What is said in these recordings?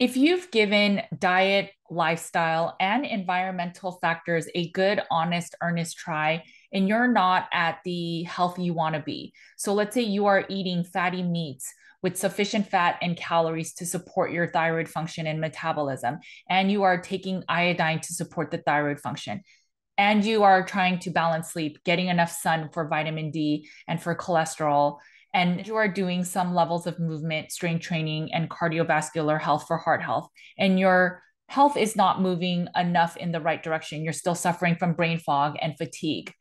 If you've given diet, lifestyle, and environmental factors a good, honest, earnest try, and you're not at the health you want to be. So let's say you are eating fatty meats with sufficient fat and calories to support your thyroid function and metabolism, and you are taking iodine to support the thyroid function. And you are trying to balance sleep, getting enough sun for vitamin D and for cholesterol, and you are doing some levels of movement, strength training, and cardiovascular health for heart health, and your health is not moving enough in the right direction, you're still suffering from brain fog and fatigue.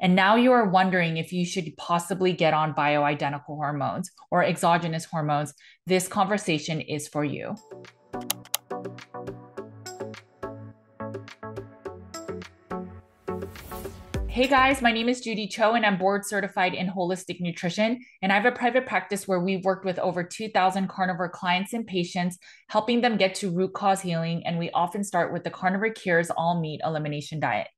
And now you are wondering if you should possibly get on bioidentical hormones or exogenous hormones. This conversation is for you. Hey guys, my name is Judy Cho, and I'm board certified in holistic nutrition. And I have a private practice where we've worked with over 2,000 carnivore clients and patients, helping them get to root cause healing. And we often start with the Carnivore Cures All Meat Elimination Diet.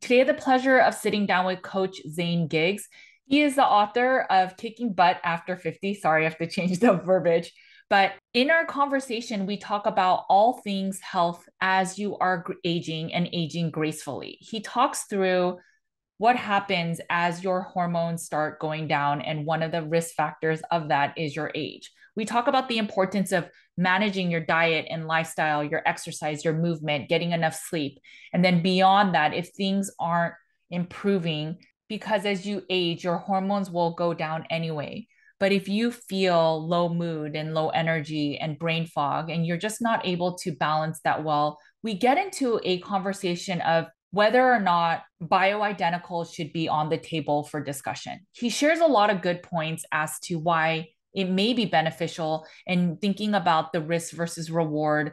Today, I have the pleasure of sitting down with Coach Zane Griggs. He is the author of Kicking Butt After 50. Sorry, I have to change the verbiage. But in our conversation, we talk about all things health as you are aging and aging gracefully. He talks through what happens as your hormones start going down. And one of the risk factors of that is your age. We talk about the importance of managing your diet and lifestyle, your exercise, your movement, getting enough sleep. And then beyond that, if things aren't improving, because as you age, your hormones will go down anyway. But if you feel low mood and low energy and brain fog, and you're just not able to balance that well, we get into a conversation of whether or not bioidenticals should be on the table for discussion. He shares a lot of good points as to why it may be beneficial in thinking about the risk versus reward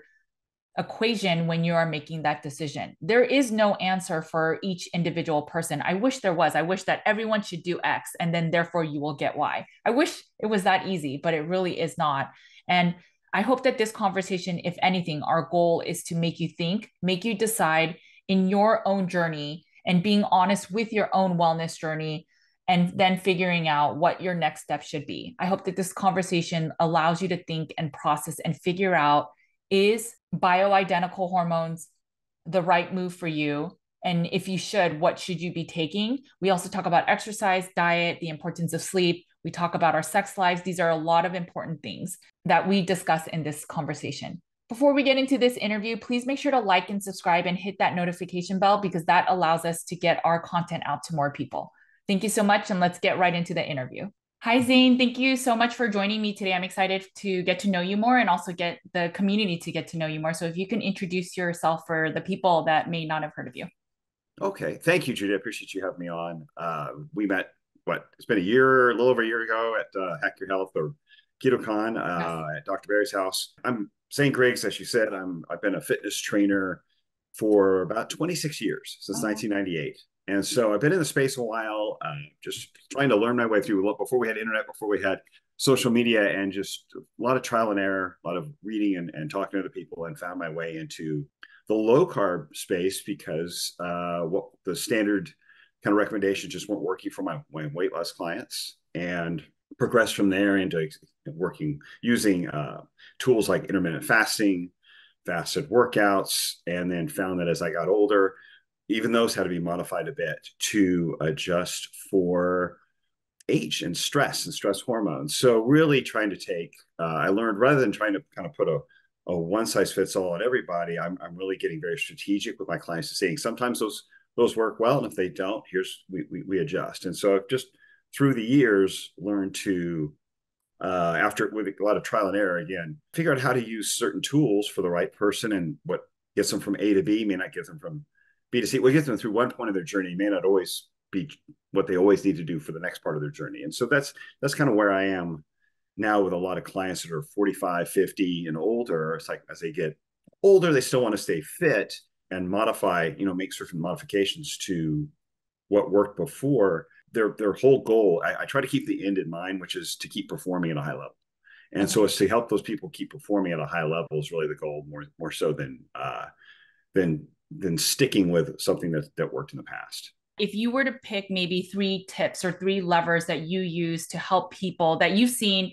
equation when you are making that decision. There is no answer for each individual person. I wish there was. I wish that everyone should do X and then therefore you will get Y. I wish it was that easy, but it really is not. And I hope that this conversation, if anything, our goal is to make you think, make you decide, in your own journey and being honest with your own wellness journey and then figuring out what your next step should be. I hope that this conversation allows you to think and process and figure out is bioidentical hormones the right move for you? And if you should, what should you be taking? We also talk about exercise, diet, the importance of sleep. We talk about our sex lives. These are a lot of important things that we discuss in this conversation. Before we get into this interview, please make sure to like and subscribe and hit that notification bell because that allows us to get our content out to more people. Thank you so much, and let's get right into the interview. Hi, Zane. Thank you so much for joining me today. I'm excited to get to know you more and also get the community to get to know you more. So, if you can introduce yourself for the people that may not have heard of you. Okay. Thank you, Judy. I appreciate you having me on. Uh, we met, what, it's been a year, a little over a year ago at uh, Hack Your Health or KetoCon uh, yes. at Dr. Barry's house. I'm Zane Griggs, as you said, I'm I've been a fitness trainer for about 26 years since 1998. And so I've been in the space a while, uh, just trying to learn my way through. Before we had internet, before we had social media, and just a lot of trial and error, a lot of reading and, and talking to other people, and found my way into the low carb space because uh, what the standard kind of recommendations just weren't working for my, my weight loss clients. And progressed from there into working using uh, tools like intermittent fasting, fasted workouts, and then found that as I got older, even those had to be modified a bit to adjust for age and stress and stress hormones. So really trying to take, uh, I learned rather than trying to kind of put a, a one size fits all on everybody, I'm, I'm really getting very strategic with my clients and saying sometimes those those work well, and if they don't, here's we we, we adjust. And so I've just through the years learned to uh, after with a lot of trial and error again figure out how to use certain tools for the right person and what gets them from a to b may not get them from b to c. What gets them through one point of their journey may not always be what they always need to do for the next part of their journey. And so that's that's kind of where i am now with a lot of clients that are 45 50 and older. It's like as they get older they still want to stay fit and modify you know make certain modifications to what worked before their their whole goal I, I, try to keep the end in mind which is to keep performing at a high level and so it's to help those people keep performing at a high level is really the goal more more so than uh than than sticking with something that that worked in the past if you were to pick maybe three tips or three levers that you use to help people that you've seen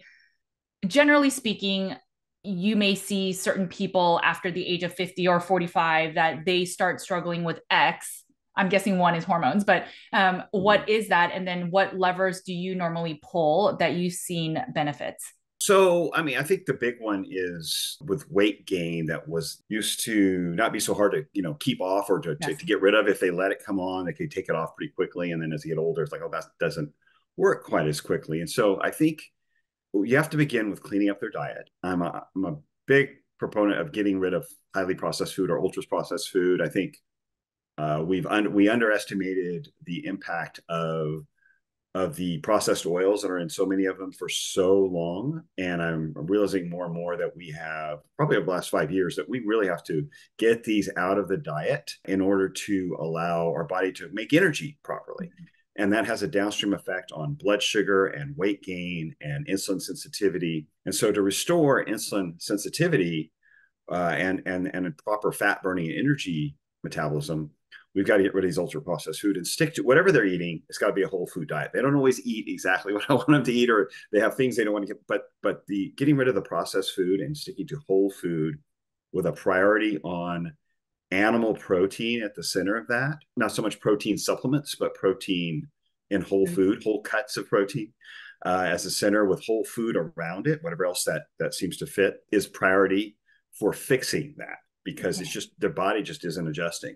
generally speaking you may see certain people after the age of 50 or 45 that they start struggling with X. I'm guessing one is hormones, but um, what mm-hmm. that? And then what levers do you normally pull that you've seen benefits? So, I mean, I think the big one is with weight gain that was used to not be so hard to, you know, keep off or to, yes. to, to, get rid of. If they let it come on, they could take it off pretty quickly. And then as they get older, it's like, oh, that doesn't work quite as quickly. And so I think you have to begin with cleaning up their diet. I'm a, I'm a big proponent of getting rid of highly processed food or ultra processed food. I think uh, we've un- we underestimated the impact of of the processed oils that are in so many of them for so long. And I'm realizing more and more that we have probably over the last five years that we really have to get these out of the diet in order to allow our body to make energy properly. Mm-hmm. And that has a downstream effect on blood sugar and weight gain and insulin sensitivity. And so to restore insulin sensitivity uh, and, and, and proper fat burning energy metabolism, we've got to get rid of these ultra processed food and stick to whatever they're eating. It's got to be a whole food diet. They don't always eat exactly what I want them to eat, or they have things they don't want to get. But but the getting rid of the processed food and sticking to whole food with a priority on animal protein at the center of that. Not so much protein supplements, but protein in whole mm-hmm. food, whole cuts of protein. Uh, as a center with whole food around it, whatever else that that seems to fit is priority for fixing that because okay. it's just their body just isn't adjusting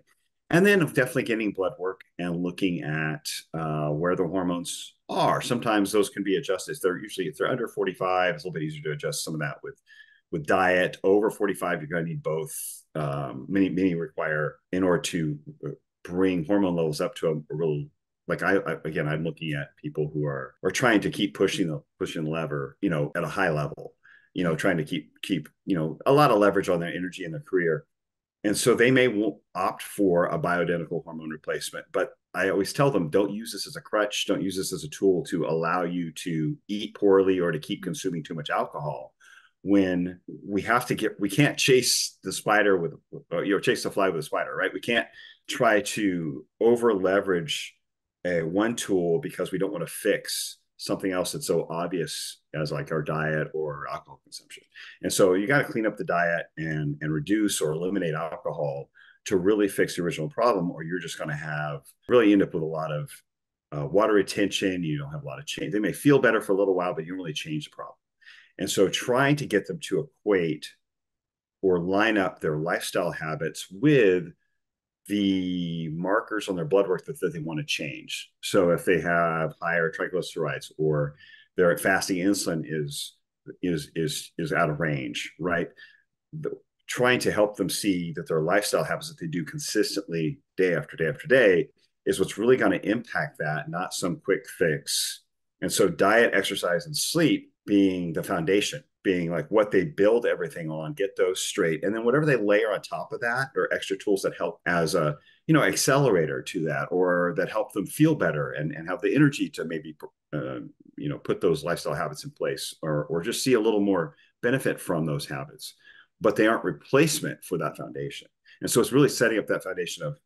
and then definitely getting blood work and looking at uh, where the hormones are. Sometimes those can be adjusted. They're usually if they're under 45, it's a little bit easier to adjust some of that with with diet. Over 45, you're going to need both. Um, many many require in order to uh, bring hormone levels up to a, a real like I, I, again i'm looking at people who are are trying to keep pushing the pushing the lever you know at a high level you know trying to keep keep you know a lot of leverage on their energy and their career and so they may opt for a bioidentical hormone replacement. But I always tell them don't use this as a crutch, don't use this as a tool to allow you to eat poorly or to keep consuming too much alcohol. When we have to get, we can't chase the spider with, uh, you know, chase the fly with a spider, right? We can't try to over leverage a one tool because we don't want to fix something else that's so obvious as like our diet or alcohol consumption. And so you got to clean up the diet and and reduce or eliminate alcohol to really fix the original problem, or you're just going to have really end up with a lot of uh, water retention. You don't have a lot of change. They may feel better for a little while, but you don't really change the problem. And so trying to get them to equate or line up their lifestyle habits with the markers on their blood work that, that they want to change. So if they have higher triglycerides or their fasting insulin is is is is out of range, right? The, trying to help them see that their lifestyle habits that they do consistently day after day after day is what's really going to impact that, not some quick fix. And so diet, exercise, and sleep being the foundation being like what they build everything on get those straight and then whatever they layer on top of that or extra tools that help as a you know accelerator to that or that help them feel better and, and have the energy to maybe uh, you know put those lifestyle habits in place or or just see a little more benefit from those habits. But they aren't replacement for that foundation. And so it's really setting up that foundation of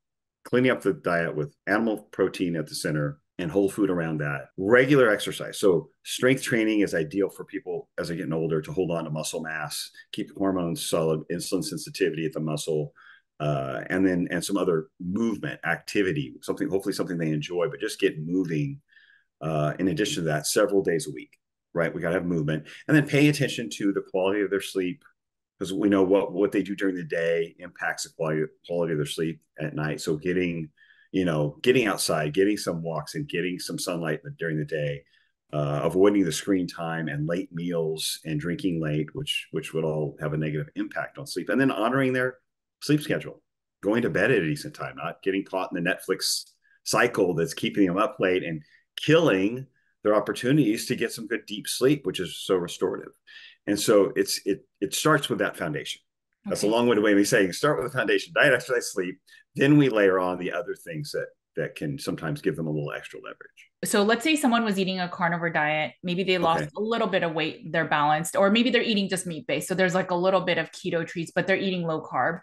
cleaning up the diet with animal protein at the center and whole food around that. Regular exercise. So strength training is ideal for people as they're getting older to hold on to muscle mass, keep hormones solid, insulin sensitivity at the muscle, uh, and then and some other movement activity, something hopefully something they enjoy, but just get moving. Uh, in addition to that, several days a week, right? We got to have movement, and then pay attention to the quality of their sleep, because we know what what they do during the day impacts the quality quality of their sleep at night. So getting you know, getting outside, getting some walks, and getting some sunlight during the day, uh, avoiding the screen time and late meals and drinking late, which which would all have a negative impact on sleep, and then honoring their sleep schedule, going to bed at a decent time, not getting caught in the Netflix cycle that's keeping them up late and killing their opportunities to get some good deep sleep, which is so restorative. And so it's it it starts with that foundation. Okay. That's a long-winded way of me saying start with the foundation, diet, exercise, sleep. Then we layer on the other things that that can sometimes give them a little extra leverage. So let's say someone was eating a carnivore diet, maybe they lost okay. a little bit of weight, they're balanced, or maybe they're eating just meat based. So there's like a little bit of keto treats, but they're eating low carb.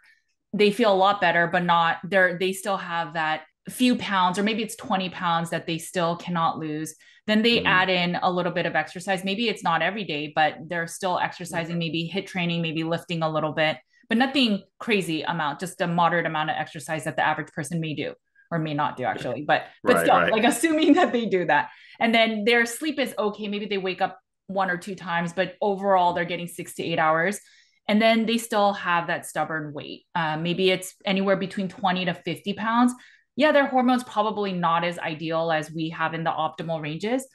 They feel a lot better, but not they're they still have that few pounds or maybe it's 20 pounds that they still cannot lose then they mm-hmm. add in a little bit of exercise maybe it's not every day but they're still exercising maybe HIIT training maybe lifting a little bit but nothing crazy amount just a moderate amount of exercise that the average person may do or may not do actually but but right, still right. like assuming that they do that and then their sleep is okay maybe they wake up one or two times but overall they're getting six to eight hours and then they still have that stubborn weight. Uh, maybe it's anywhere between 20 to 50 pounds. Yeah, their hormones probably not as ideal as we have in the optimal ranges.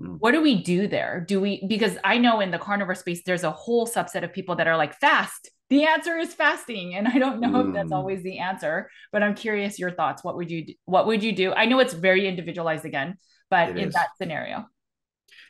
Mm. What do we do there? Do we, because I know in the carnivore space, there's a whole subset of people that are like, fast. The answer is fasting. And I don't know mm. if that's mm. always the answer, but I'm curious your thoughts. What would you do? What would you do? I know it's very individualized again, but it in is. that scenario.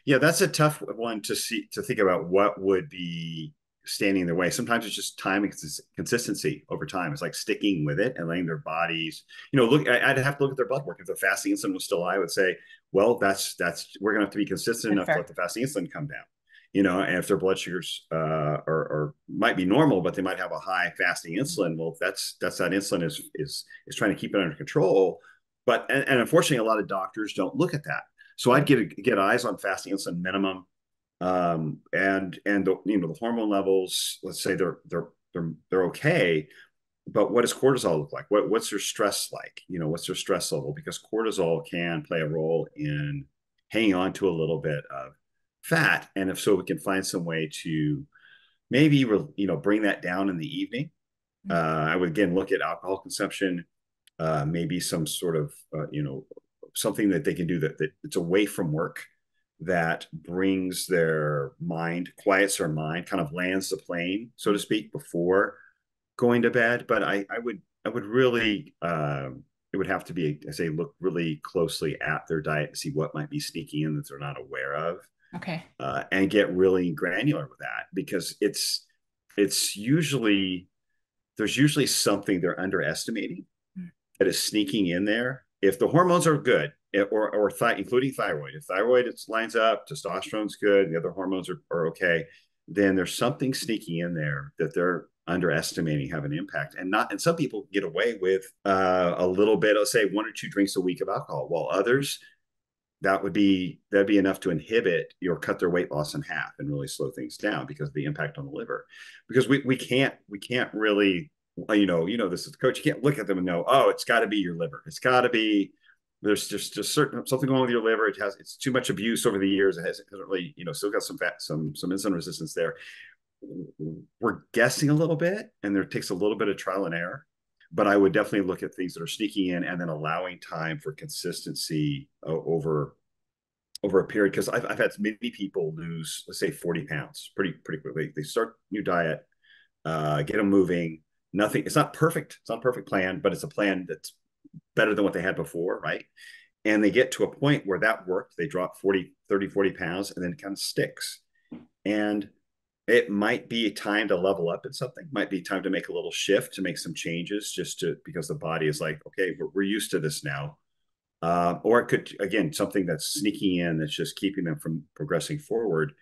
Yeah, that's a tough one to see to think about what would be standing in their way. Sometimes it's just time and consistency over time. It's like sticking with it and letting their bodies, you know, look, I'd have to look at their blood work. If the fasting insulin was still high, I would say, well, that's, that's, we're going to have to be consistent enough fair. to let the fasting insulin come down, you know, and if their blood sugars uh, are, are, might be normal, but they might have a high fasting insulin. Well, that's, that's that insulin is, is, is trying to keep it under control. But, and, and unfortunately, a lot of doctors don't look at that. So I'd get, get eyes on fasting insulin minimum um, and and the you know the hormone levels, let's say they're they're they're they're okay, but what does cortisol look like? What what's their stress like? You know, what's their stress level? Because cortisol can play a role in hanging on to a little bit of fat, and if so, we can find some way to maybe you know bring that down in the evening. Mm-hmm. Uh, I would again look at alcohol consumption, uh, maybe some sort of uh, you know something that they can do that, that it's away from work that brings their mind, quiets their mind, kind of lands the plane, so to speak, before going to bed. But I, I would, I would really, um, it would have to be, I say, look really closely at their diet to see what might be sneaking in that they're not aware of. Okay. Uh, and get really granular with that because it's, it's usually, there's usually something they're underestimating mm. that is sneaking in there. If the hormones are good, or or th- including thyroid. If thyroid it lines up, testosterone's good, the other hormones are, are okay, then there's something sneaking in there that they're underestimating have an impact. And not and some people get away with uh, a little bit, I'll say one or two drinks a week of alcohol, while others that would be that'd be enough to inhibit or cut their weight loss in half and really slow things down because of the impact on the liver. Because we we can't we can't really uh, you know you know this is the coach you can't look at them and know oh it's got to be your liver it's got to be there's just just certain something wrong with your liver. It has it's too much abuse over the years. It has, not really you know still got some fat some some insulin resistance there. We're guessing a little bit, and there takes a little bit of trial and error. But I would definitely look at things that are sneaking in, and then allowing time for consistency uh, over over a period. Because I've, I've had many people lose, let's say, forty pounds pretty pretty quickly. They start new diet, uh, get them moving. Nothing. It's not perfect. It's not perfect plan, but it's a plan that's better than what they had before, right? And they get to a point where that worked. They drop 40, 30, 40 pounds and then it kind of sticks. And it might be time to level up in something, might be time to make a little shift, to make some changes, just to because the body is like, okay, we're, we're used to this now. Uh, or it could, again, something that's sneaking in that's just keeping them from progressing forward.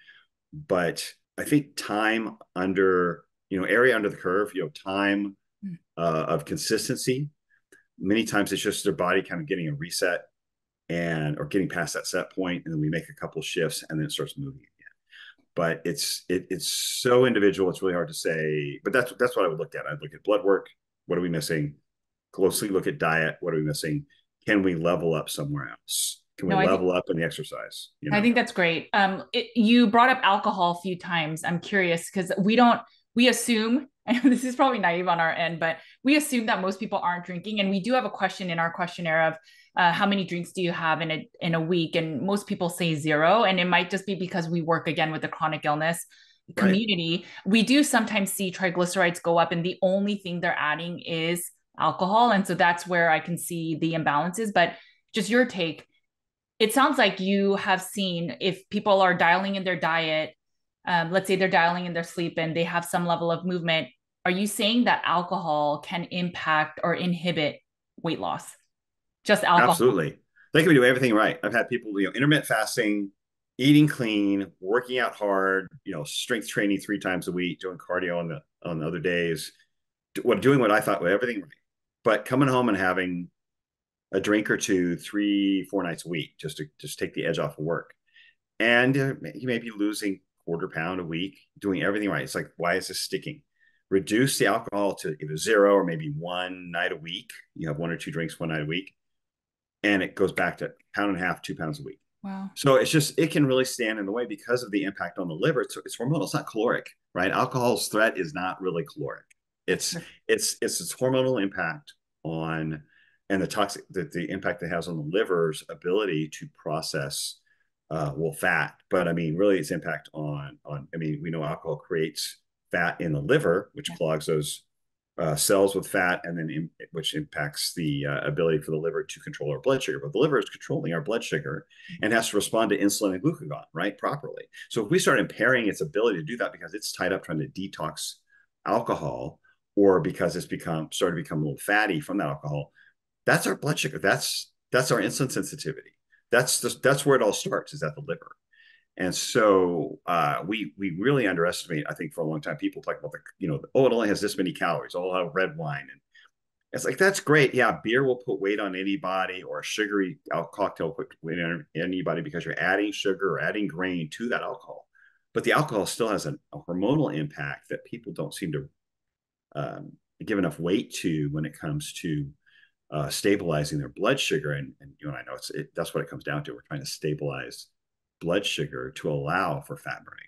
But I think time under, you know, area under the curve, you know, time hmm. uh, of consistency many times it's just their body kind of getting a reset and or getting past that set point and then we make a couple shifts and then it starts moving but it's it, it's so individual it's really hard to say but that's that's what i would look at. I'd look at blood work. What are we missing? Closely look at diet. What are we missing? Can we level up somewhere else? Can we no, level think, up in the exercise you know? i think that's great. Um it, you brought up alcohol a few times. I'm curious because we don't we assume this is probably naive on our end, but we assume that most people aren't drinking. And we do have a question in our questionnaire of uh, how many drinks do you have in a in a week? And most people say zero. And it might just be because we work again with the chronic illness community. Right. We do sometimes see triglycerides go up, and the only thing they're adding is alcohol. And so that's where I can see the imbalances. But just your take. It sounds like you have seen if people are dialing in their diet um, let's say they're dialing in their sleep and they have some level of movement are you saying that alcohol can impact or inhibit weight loss? Just alcohol? Absolutely. They can do everything right. I've had people, you know, intermittent fasting, eating clean, working out hard, you know, strength training three times a week, doing cardio on the on the other days, what doing what I thought was everything right. But coming home and having a drink or two, three, four nights a week, just to just take the edge off of work. And uh, you may be losing quarter pound a week, doing everything right. It's like, why is this sticking? Reduce the alcohol to either zero or maybe one night a week. You have one or two drinks one night a week, and it goes back to pound and a half, two pounds a week. Wow. So it's just it can really stand in the way because of the impact on the liver. It's, it's hormonal. It's not caloric, right? Alcohol's threat is not really caloric. It's it's it's its hormonal impact on and the toxic the, the impact it has on the liver's ability to process uh, well fat. But I mean, really, its impact on on. I mean, we know alcohol creates fat in the liver, which clogs those uh, cells with fat, and then in, which impacts the uh, ability for the liver to control our blood sugar. But the liver is controlling our blood sugar and has to respond to insulin and glucagon right properly. So if we start impairing its ability to do that because it's tied up trying to detox alcohol, or because it's become started to become a little fatty from that alcohol, that's our blood sugar. That's that's our insulin sensitivity. That's the, that's where it all starts is at the liver. And so uh, we we really underestimate. I think for a long time, people talk about the you know oh it only has this many calories. Oh, I'll have red wine, and it's like that's great. Yeah, beer will put weight on anybody, or a sugary cocktail put weight on anybody because you're adding sugar or adding grain to that alcohol. But the alcohol still has an, a hormonal impact that people don't seem to um, give enough weight to when it comes to uh, stabilizing their blood sugar. And, and you and I know it's it, that's what it comes down to. We're trying to stabilize blood sugar to allow for fat burning.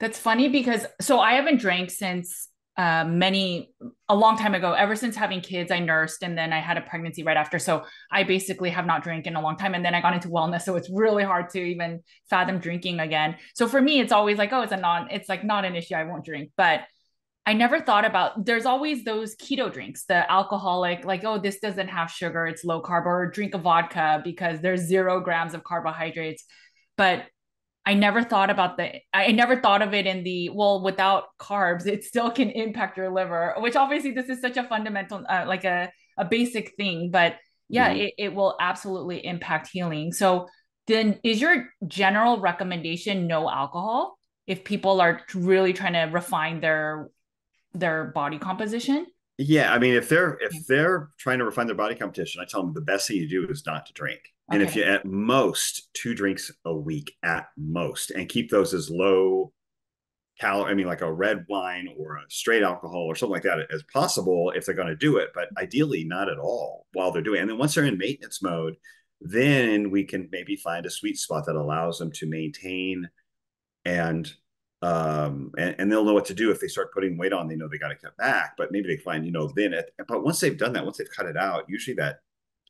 That's funny because so I haven't drank since uh, many a long time ago. Ever since having kids, I nursed and then I had a pregnancy right after. So I basically have not drank in a long time. And then I got into wellness, so it's really hard to even fathom drinking again. So for me, it's always like, oh, it's a non, it's like not an issue. I won't drink, but I never thought about there's always those keto drinks, the alcoholic, like, oh, this doesn't have sugar, it's low carb, or drink a vodka because there's zero grams of carbohydrates. But I never thought about the I never thought of it in the well, without carbs, it still can impact your liver, which obviously this is such a fundamental, uh, like a, a basic thing, but yeah, mm-hmm. it, it will absolutely impact healing. So then is your general recommendation no alcohol if people are really trying to refine their their body composition? Yeah, I mean, if they're if they're trying to refine their body composition, I tell them the best thing to do is not to drink. Okay. And if you at most two drinks a week at most, and keep those as low calorie, I mean, like a red wine or a straight alcohol or something like that as possible if they're going to do it, but ideally not at all while they're doing. It. And then once they're in maintenance mode, then we can maybe find a sweet spot that allows them to maintain and um, and, and, they'll know what to do if they start putting weight on. They know they got to cut back, but maybe they find, you know, then. It, but once they've done that, once they've cut it out, usually that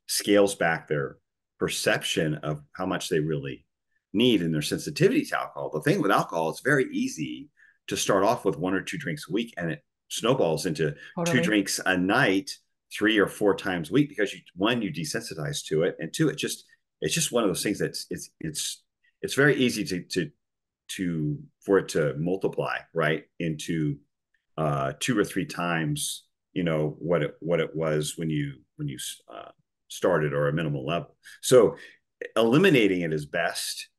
scales back their perception of how much they really need and their sensitivity to alcohol. The thing with alcohol, it's very easy to start off with one or two drinks a week, and it snowballs into totally. two drinks a night, three or four times a week because you one you desensitize to it, and two it just it's just one of those things that's it's it's it's very easy to to to for it to multiply right into uh, two or three times you know what it what it was when you when you uh, started or a minimal level. So eliminating it is best.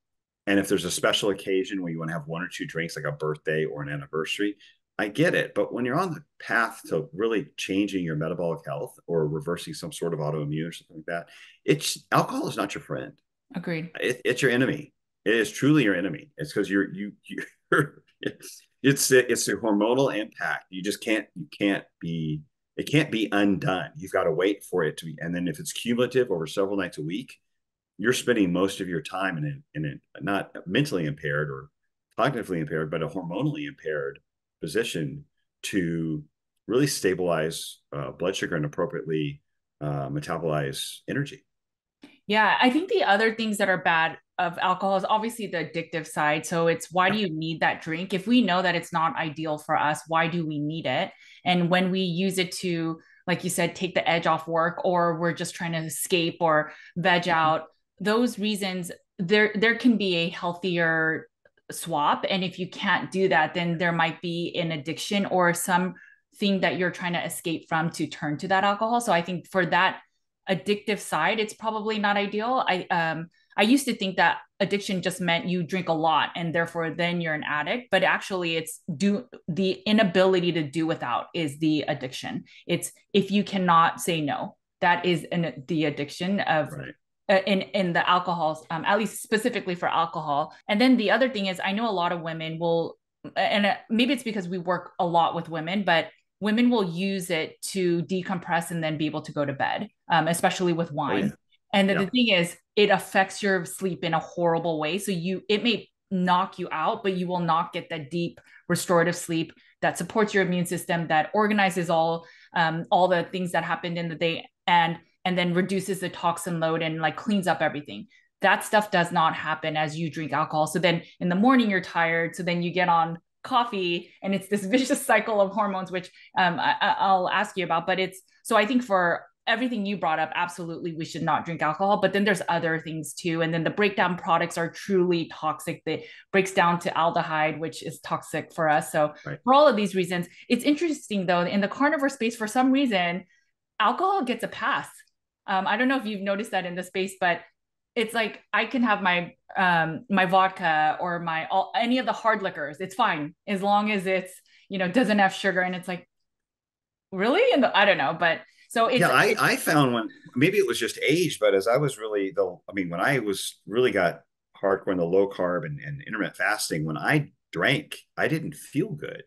And if there's a special occasion where you want to have one or two drinks like a birthday or an anniversary i get it. But when you're on the path to really changing your metabolic health or reversing some sort of autoimmune or something like that it's alcohol is not your friend. Agreed. It, it's your enemy. It is truly your enemy. It's because you're you you're it's it's it's a hormonal impact. You just can't you can't be it can't be undone. You've got to wait for it to be. And then if it's cumulative over several nights a week, you're spending most of your time in a, in a not mentally impaired or cognitively impaired, but a hormonally impaired position to really stabilize uh, blood sugar and appropriately uh, metabolize energy. Yeah, I think the other things that are bad of alcohol is obviously the addictive side. So it's why do you need that drink? If we know that it's not ideal for us, why do we need it? And when we use it to, like you said, take the edge off work, or we're just trying to escape or veg mm-hmm. out, those reasons there there can be a healthier swap. And if you can't do that, then there might be an addiction or some thing that you're trying to escape from to turn to that alcohol. So I think for that addictive side, it's probably not ideal. I um I used to think that addiction just meant you drink a lot and therefore then you're an addict, but actually it's do the inability to do without is the addiction. It's if you cannot say no, that is in the addiction of right. uh, in in the alcohol um, at least specifically for alcohol and then the other thing is i know a lot of women will and uh, maybe it's because we work a lot with women but women will use it to decompress and then be able to go to bed um, especially with wine oh, yeah. And yeah. the thing is it affects your sleep in a horrible way. So you it may knock you out but you will not get that deep restorative sleep that supports your immune system that organizes all um, all the things that happened in the day and and then reduces the toxin load and like cleans up everything. That stuff does not happen as you drink alcohol. So then in the morning you're tired. So then you get on coffee and it's this vicious cycle of hormones which um, I, will ask you about but it's so i think for everything you brought up absolutely we should not drink alcohol but then there's other things too and then the breakdown products are truly toxic that breaks down to aldehyde which is toxic for us so right. for all of these reasons it's interesting though in the carnivore space for some reason alcohol gets a pass um, i don't know if you've noticed that in the space but it's like I can have my um my vodka or my all any of the hard liquors. It's fine as long as it's you know doesn't have sugar. And it's like really, and I don't know, but so yeah, I I found when maybe it was just age, but as I was really the, I mean, when I was really got hardcore in the low carb and, and intermittent fasting, when I drank, I didn't feel good.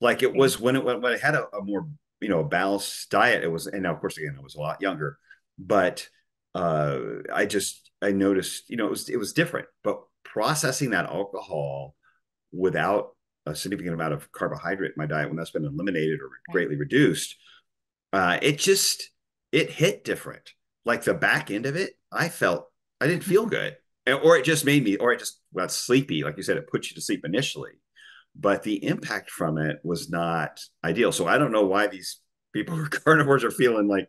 Like it was when it when, when I had a, a more you know a balanced diet. It was, and now of course again I was a lot younger, but uh, I just I noticed, you know, it was it was different. But processing that alcohol without a significant amount of carbohydrate in my diet when that's been eliminated or greatly reduced, uh, it just it hit different. Like the back end of it, I felt I didn't feel good, or it just made me, or it just got sleepy. Like you said, it puts you to sleep initially, but the impact from it was not ideal. So I don't know why these people who are carnivores are feeling like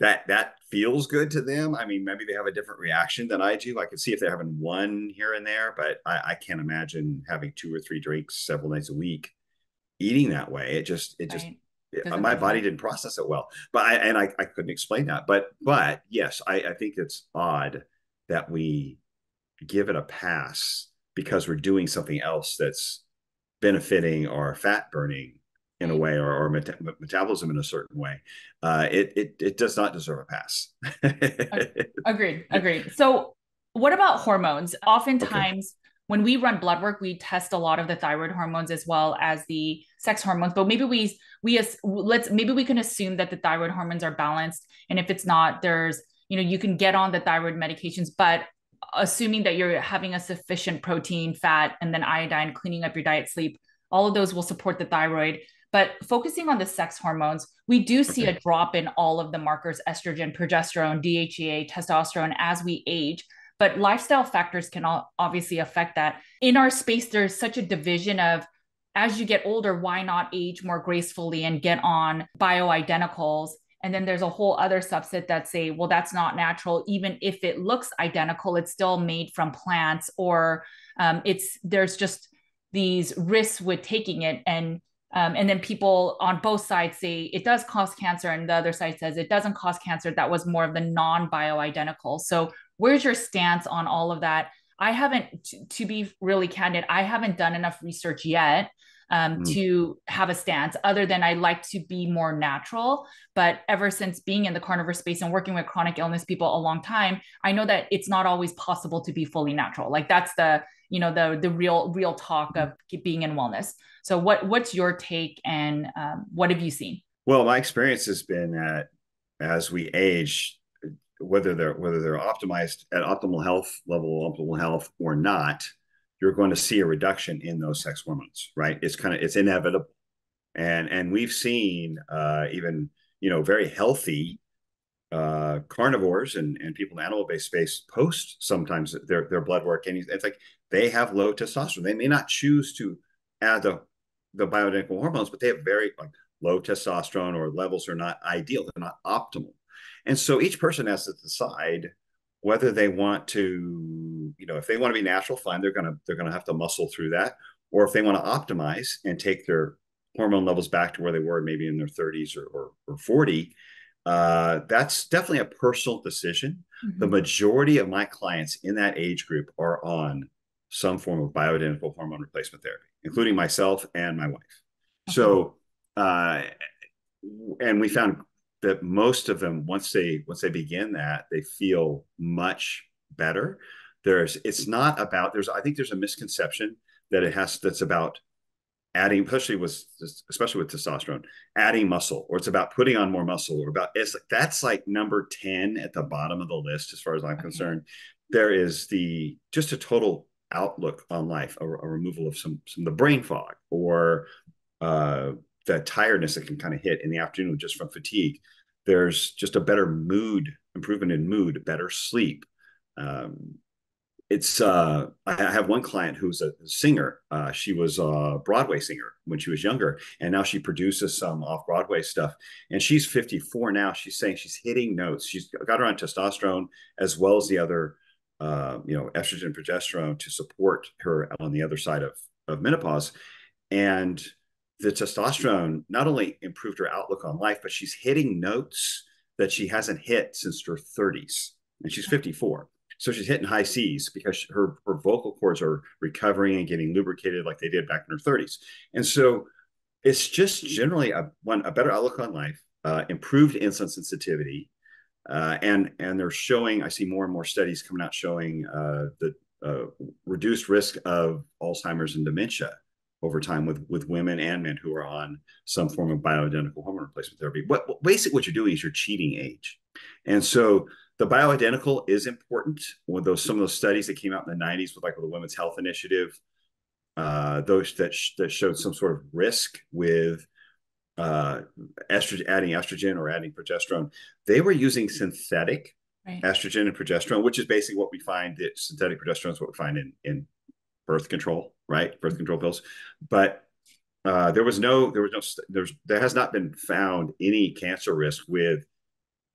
that that feels good to them. I mean, maybe they have a different reaction than I do. I can see if they're having one here and there, but I, I can't imagine having two or three drinks several nights a week, eating that way. It just it just right. My body didn't process it well. But I and I, I couldn't explain that. But but yes, I, I think it's odd that we give it a pass because we're doing something else that's benefiting our fat burning in a way or, or meta- metabolism in a certain way, uh, it, it, it does not deserve a pass. agreed. Agreed. So what about hormones? Oftentimes okay. When we run blood work, we test a lot of the thyroid hormones as well as the sex hormones, but maybe we, we, let's, maybe we can assume that the thyroid hormones are balanced. And if it's not, there's, you know, you can get on the thyroid medications, but assuming that you're having a sufficient protein, fat, and then iodine, cleaning up your diet, sleep, all of those will support the thyroid. But focusing on the sex hormones, we do see okay. a drop in all of the markers estrogen, progesterone, DHEA, testosterone as we age. But lifestyle factors can obviously affect that. In our space, there's such a division of as you get older, why not age more gracefully and get on bioidenticals? And then there's a whole other subset that say, well, that's not natural. Even if it looks identical, it's still made from plants, or um, it's there's just these risks with taking it. And um, and then people on both sides say it does cause cancer, and the other side says it doesn't cause cancer. That was more of the non bioidentical. So, where's your stance on all of that? I haven't, t- to be really candid, I haven't done enough research yet um, mm. to have a stance other than I like to be more natural. But ever since being in the carnivore space and working with chronic illness people a long time, I know that it's not always possible to be fully natural. Like that's the you know the the real real talk of being in wellness so what what's your take and um, what have you seen well my experience has been that as we age whether they're whether they're optimized at optimal health level optimal health or not you're going to see a reduction in those sex hormones right it's kind of it's inevitable and and we've seen uh, even you know very healthy uh, carnivores and, and people in animal based space post sometimes their, their blood work and it's like they have low testosterone. They may not choose to add the, the bioidentical hormones, but they have very like low testosterone or levels are not ideal. They're not optimal. And so each person has to decide whether they want to, you know, if they want to be natural, fine, they're gonna they're gonna have to muscle through that. Or if they want to optimize and take their hormone levels back to where they were maybe in their 30s or, or, or 40, uh, that's definitely a personal decision. Mm-hmm. The majority of my clients in that age group are on some form of bioidentical hormone replacement therapy, including myself and my wife. Okay. So, uh, and we found that most of them once they once they begin that they feel much better there's it's not about there's i think there's a misconception that it has that's about adding especially with especially with testosterone adding muscle or it's about putting on more muscle or about it's like that's like number 10 at the bottom of the list as far as i'm okay. concerned there is the just a total outlook on life a, a removal of some some of the brain fog or uh the tiredness that can kind of hit in the afternoon just from fatigue there's just a better mood improvement in mood better sleep um, it's uh, I have one client who's a singer. Uh, she was a Broadway singer when she was younger, and now she produces some off Broadway stuff. And she's 54 now. She's saying she's hitting notes. She's got her on testosterone as well as the other, uh, you know, estrogen, progesterone to support her on the other side of of menopause. And the testosterone not only improved her outlook on life, but she's hitting notes that she hasn't hit since her 30s, and she's 54. So she's hitting high C's because her, her vocal cords are recovering and getting lubricated like they did back in her 30s. And so it's just generally a one a better outlook on life, uh, improved insulin sensitivity, uh, and and they're showing. I see more and more studies coming out showing uh, the uh, reduced risk of Alzheimer's and dementia over time with with women and men who are on some form of bioidentical hormone replacement therapy. What, what basically what you're doing is you're cheating age, and so the bioidentical is important. With those some of those studies that came out in the 90s with like with the Women's Health Initiative, uh, those that sh- that showed some sort of risk with uh, estrogen, adding estrogen or adding progesterone, they were using synthetic right. estrogen and progesterone, which is basically what we find that synthetic progesterone is what we find in in birth control, right? Birth control pills, but uh, there was no, there was no, there's, there has not been found any cancer risk with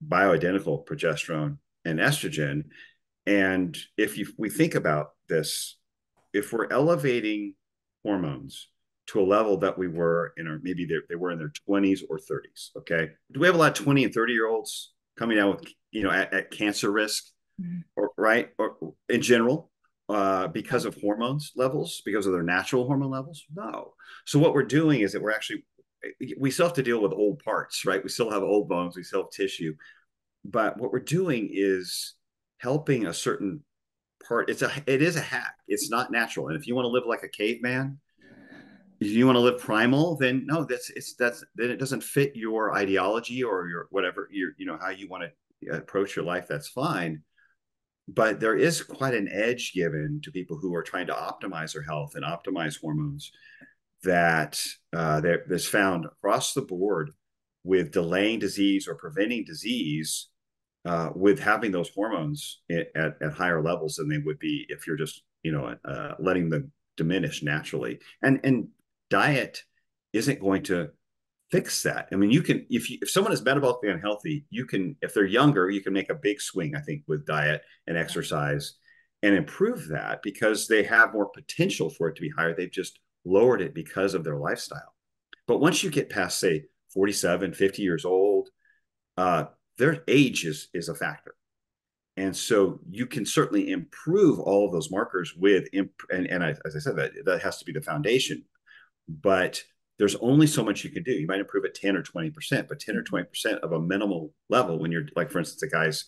bioidentical progesterone and estrogen. And if you, we think about this, if we're elevating hormones to a level that we were in our maybe they were in their 20s or 30s, okay? Do we have a lot of 20 and 30 year olds coming out with, you know, at, at cancer risk, mm-hmm. or, right? Or in general, uh, because of hormones levels, because of their natural hormone levels? No. So what we're doing is that we're actually we still have to deal with old parts, right? We still have old bones, we still have tissue, but what we're doing is helping a certain part. It's a it is a hack. It's not natural, and if you want to live like a caveman, if you want to live primal, then no, that's it's that's then it doesn't fit your ideology or your whatever your you know how you want to approach your life. That's fine but there is quite an edge given to people who are trying to optimize their health and optimize hormones that uh, that's found across the board with delaying disease or preventing disease uh, with having those hormones at, at higher levels than they would be if you're just you know uh, letting them diminish naturally. And and diet isn't going to fix that. I mean, you can if you, if someone is metabolically unhealthy, you can if they're younger, you can make a big swing, I think, with diet and exercise and improve that because they have more potential for it to be higher. They've just lowered it because of their lifestyle. But once you get past, say, 47, 50 years old, uh, their age is is a factor. And so you can certainly improve all of those markers with, imp- and, and I, as I said, that, that has to be the foundation. But there's only so much you can do. You might improve at 10 or 20%, but 10 or 20% mm-hmm. of a minimal level when you're like, for instance, a guy's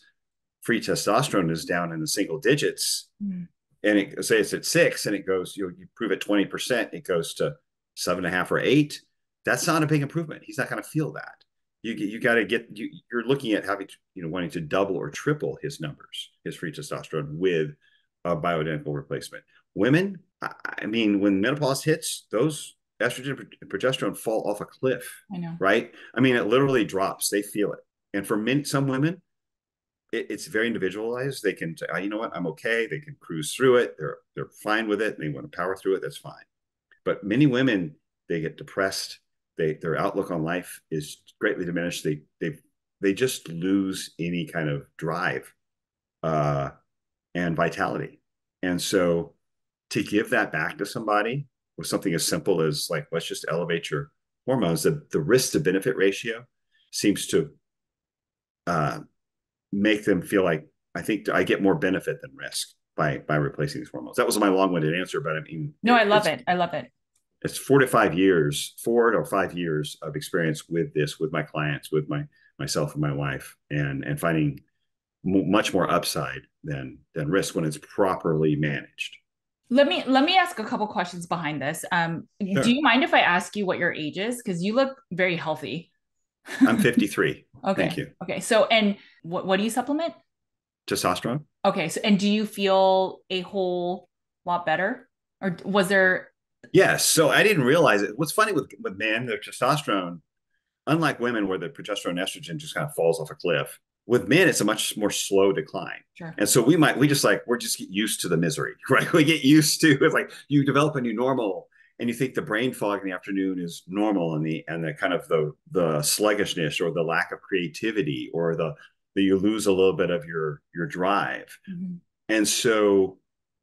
free testosterone is down in the single digits mm. and it say it's at six and it goes, you, know, you prove at 20%, it goes to seven and a half or eight. That's not a big improvement. He's not going to feel that. You, you got to get, you, you're looking at having, you know, wanting to double or triple his numbers, his free testosterone with a bioidentical replacement. Women, I mean, when menopause hits, those estrogen and progesterone fall off a cliff. I know. Right? I mean, it literally drops. They feel it. And for many, some women, it, it's very individualized. They can say, oh, you know what, I'm okay. They can cruise through it. They're they're fine with it. They want to power through it. That's fine. But many women, they get depressed. They their outlook on life is greatly diminished. They they they just lose any kind of drive uh, and vitality. And so to give that back to somebody with something as simple as like let's just elevate your hormones the, the risk to benefit ratio seems to uh, make them feel like i think i get more benefit than risk by by replacing these hormones. That was my long-winded answer but i mean no i love it. I love it. It's four to five years, four or five years of experience with this, with my clients, with my myself and my wife, and and finding much more upside than than risk when it's properly managed. Let me let me ask a couple questions behind this. Um, sure. Do you mind if I ask you what your age is? Because you look very healthy. I'm 53. okay. Thank you. Okay. So, and what what do you supplement? Testosterone. Okay. So, and do you feel a whole lot better, or was there? Yes. So I didn't realize it. What's funny with with men, their testosterone, unlike women, where the progesterone estrogen just kind of falls off a cliff. With men, it's a much more slow decline. Sure. And so we might we just like we're just get used to the misery, right? We get used to it's like you develop a new normal and you think the brain fog in the afternoon is normal and the and the kind of the the sluggishness or the lack of creativity or the that you lose a little bit of your your drive. Mm-hmm. And so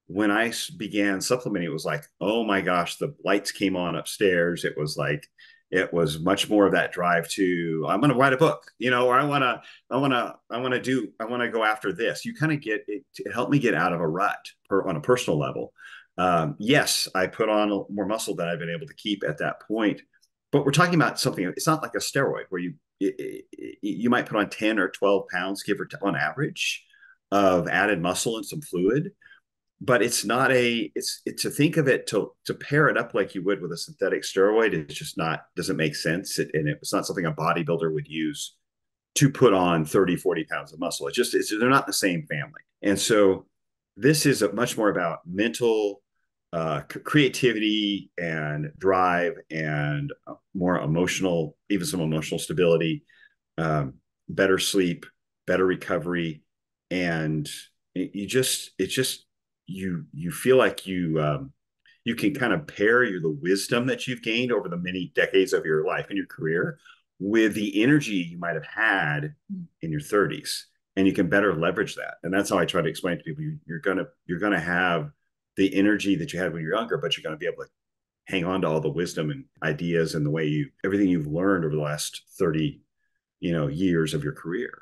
when I began supplementing, it was like, oh my gosh, the lights came on upstairs. It was like, it was much more of that drive to I'm going to write a book, you know, or I want to, I want to, I want to do, I want to go after this. You kind of get it to help me get out of a rut per, on a personal level. Um, yes, I put on more muscle than I've been able to keep at that point, but we're talking about something. It's not like a steroid where you you might put on 10 or 12 pounds, give or t- on average, of added muscle and some fluid. But it's not a, it's, it's to think of it to, to pair it up like you would with a synthetic steroid. It's just not, doesn't make sense. It, and it's not something a bodybuilder would use to put on 30, 40 pounds of muscle. It's just, it's, they're not the same family. And so this is a, much more about mental uh, creativity and drive and uh, more emotional, even some emotional stability, um, better sleep, better recovery, and you just it's just you you feel like you um, you can kind of pair your the wisdom that you've gained over the many decades of your life and your career with the energy you might have had in your 30s and you can better leverage that. And that's how i try to explain to people you, you're gonna you're gonna have the energy that you had when you're younger, but you're going to be able to hang on to all the wisdom and ideas and the way you everything you've learned over the last 30 you know years of your career.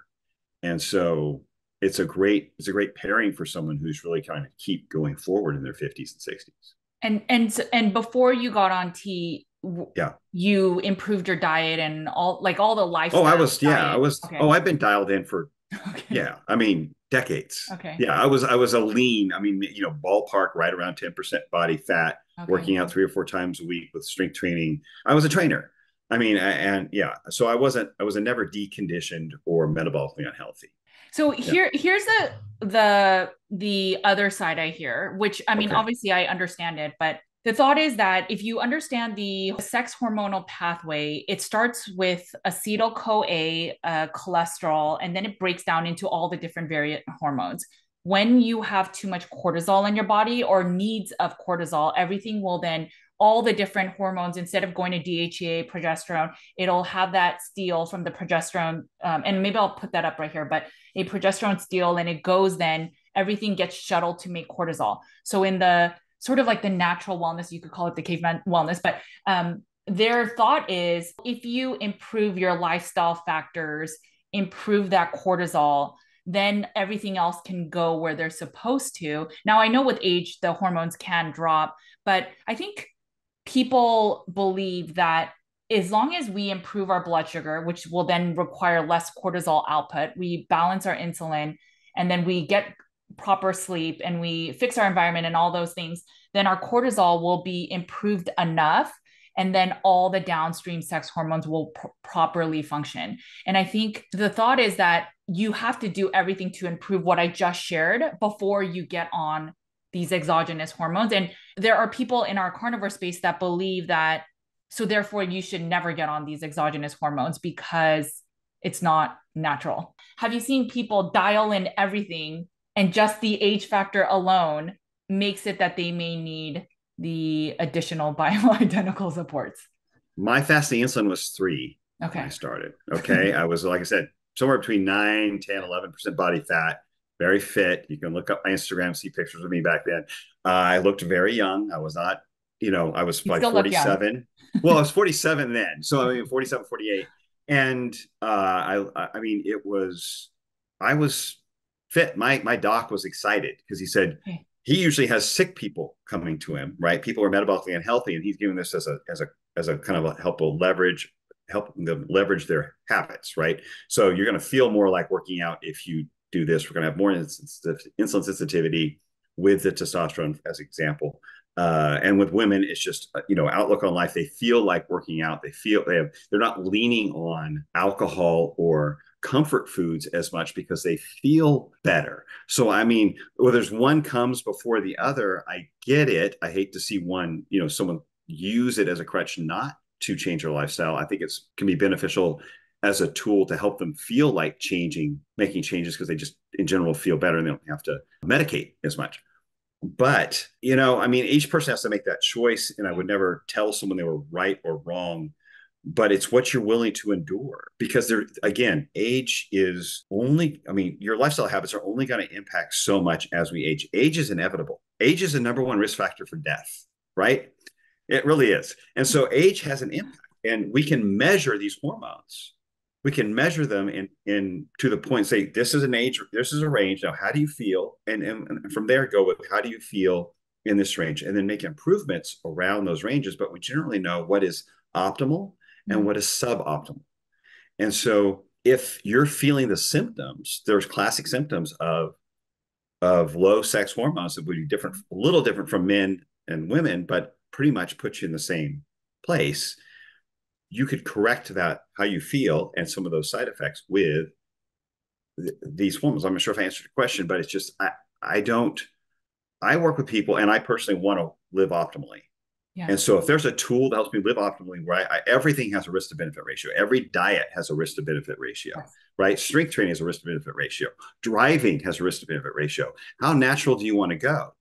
And so it's a great it's a great pairing for someone who's really trying to keep going forward in their 50s and 60s and and and before you got on t yeah you improved your diet and all like all the lifestyle oh i was diet. yeah i was okay. oh i've been dialed in for okay. yeah i mean decades. Okay. Yeah, I was I was a lean. I mean, you know, ballpark right around ten percent body fat, okay. working out three or four times a week with strength training. I was a trainer. I mean, and yeah, so I wasn't. I was a never deconditioned or metabolically unhealthy. So here, yeah. here's the the the other side I hear, which I mean, okay. obviously I understand it, but the thought is that if you understand the sex hormonal pathway, it starts with acetyl CoA, uh, cholesterol, and then it breaks down into all the different variant hormones. When you have too much cortisol in your body or needs of cortisol, everything will then all the different hormones instead of going to DHEA, progesterone, it'll have that steal from the progesterone. Um, and maybe I'll put that up right here, but a progesterone steal, and it goes then everything gets shuttled to make cortisol. So in the sort of like the natural wellness, you could call it the caveman wellness, but um, their thought is if you improve your lifestyle factors, improve that cortisol, then everything else can go where they're supposed to. Now, I know with age, the hormones can drop, but I think people believe that as long as we improve our blood sugar, which will then require less cortisol output, we balance our insulin, and then we get proper sleep and we fix our environment and all those things, then our cortisol will be improved enough. And then all the downstream sex hormones will pr- properly function. And I think the thought is that you have to do everything to improve what I just shared before you get on these exogenous hormones. And there are people in our carnivore space that believe that, so therefore, you should never get on these exogenous hormones because it's not natural. Have you seen people dial in everything and just the age factor alone makes it that they may need the additional bioidentical supports? My fasting insulin was three okay i started. Okay. I was like i said somewhere between 9 10 11% body fat very fit. You can look up my instagram see pictures of me back then. Uh, i looked very young. I was not you know i was you like 47 well i was 47 then. So i mean 47 48 and uh, i i mean it was i was fit. My my doc was excited because he said, he usually has sick people coming to him, right? People are metabolically unhealthy, and he's giving this as a as a as a kind of a helpful leverage, helping them leverage their habits, right? So you're going to feel more like working out if you do this. We're going to have more insulin sensitivity with the testosterone, as example. Uh, and with women, it's just uh, you know outlook on life. They feel like working out. They feel they have. They're not leaning on alcohol or comfort foods as much because they feel better. So I mean, whether there's one comes before the other, I get it. I hate to see one, you know, someone use it as a crutch not to change their lifestyle. I think it's can be beneficial as a tool to help them feel like changing, making changes because they just in general feel better and they don't have to medicate as much. But, you know, I mean, each person has to make that choice. And I would never tell someone they were right or wrong but it's what you're willing to endure because there again age is only i mean your lifestyle habits are only going to impact so much as we age age is inevitable age is the number one risk factor for death right it really is and so age has an impact and we can measure these hormones we can measure them in in to the point say this is an age this is a range now how do you feel and, and, and from there go with how do you feel in this range and then make improvements around those ranges but we generally know what is optimal and mm-hmm. what is suboptimal. And so if you're feeling the symptoms, there's classic symptoms of of low sex hormones that would be different, a little different from men and women, but pretty much put you in the same place. You could correct that how you feel and some of those side effects with th- these hormones. I'm not sure if I answered your question, but it's just I I don't I work with people and I personally want to live optimally. Yeah. And so if there's a tool that helps me live optimally, right? I, everything has a risk to benefit ratio. Every diet has a risk to benefit ratio, yes. right? Strength training has a risk to benefit ratio. Driving has a risk to benefit ratio. How natural do you want to go?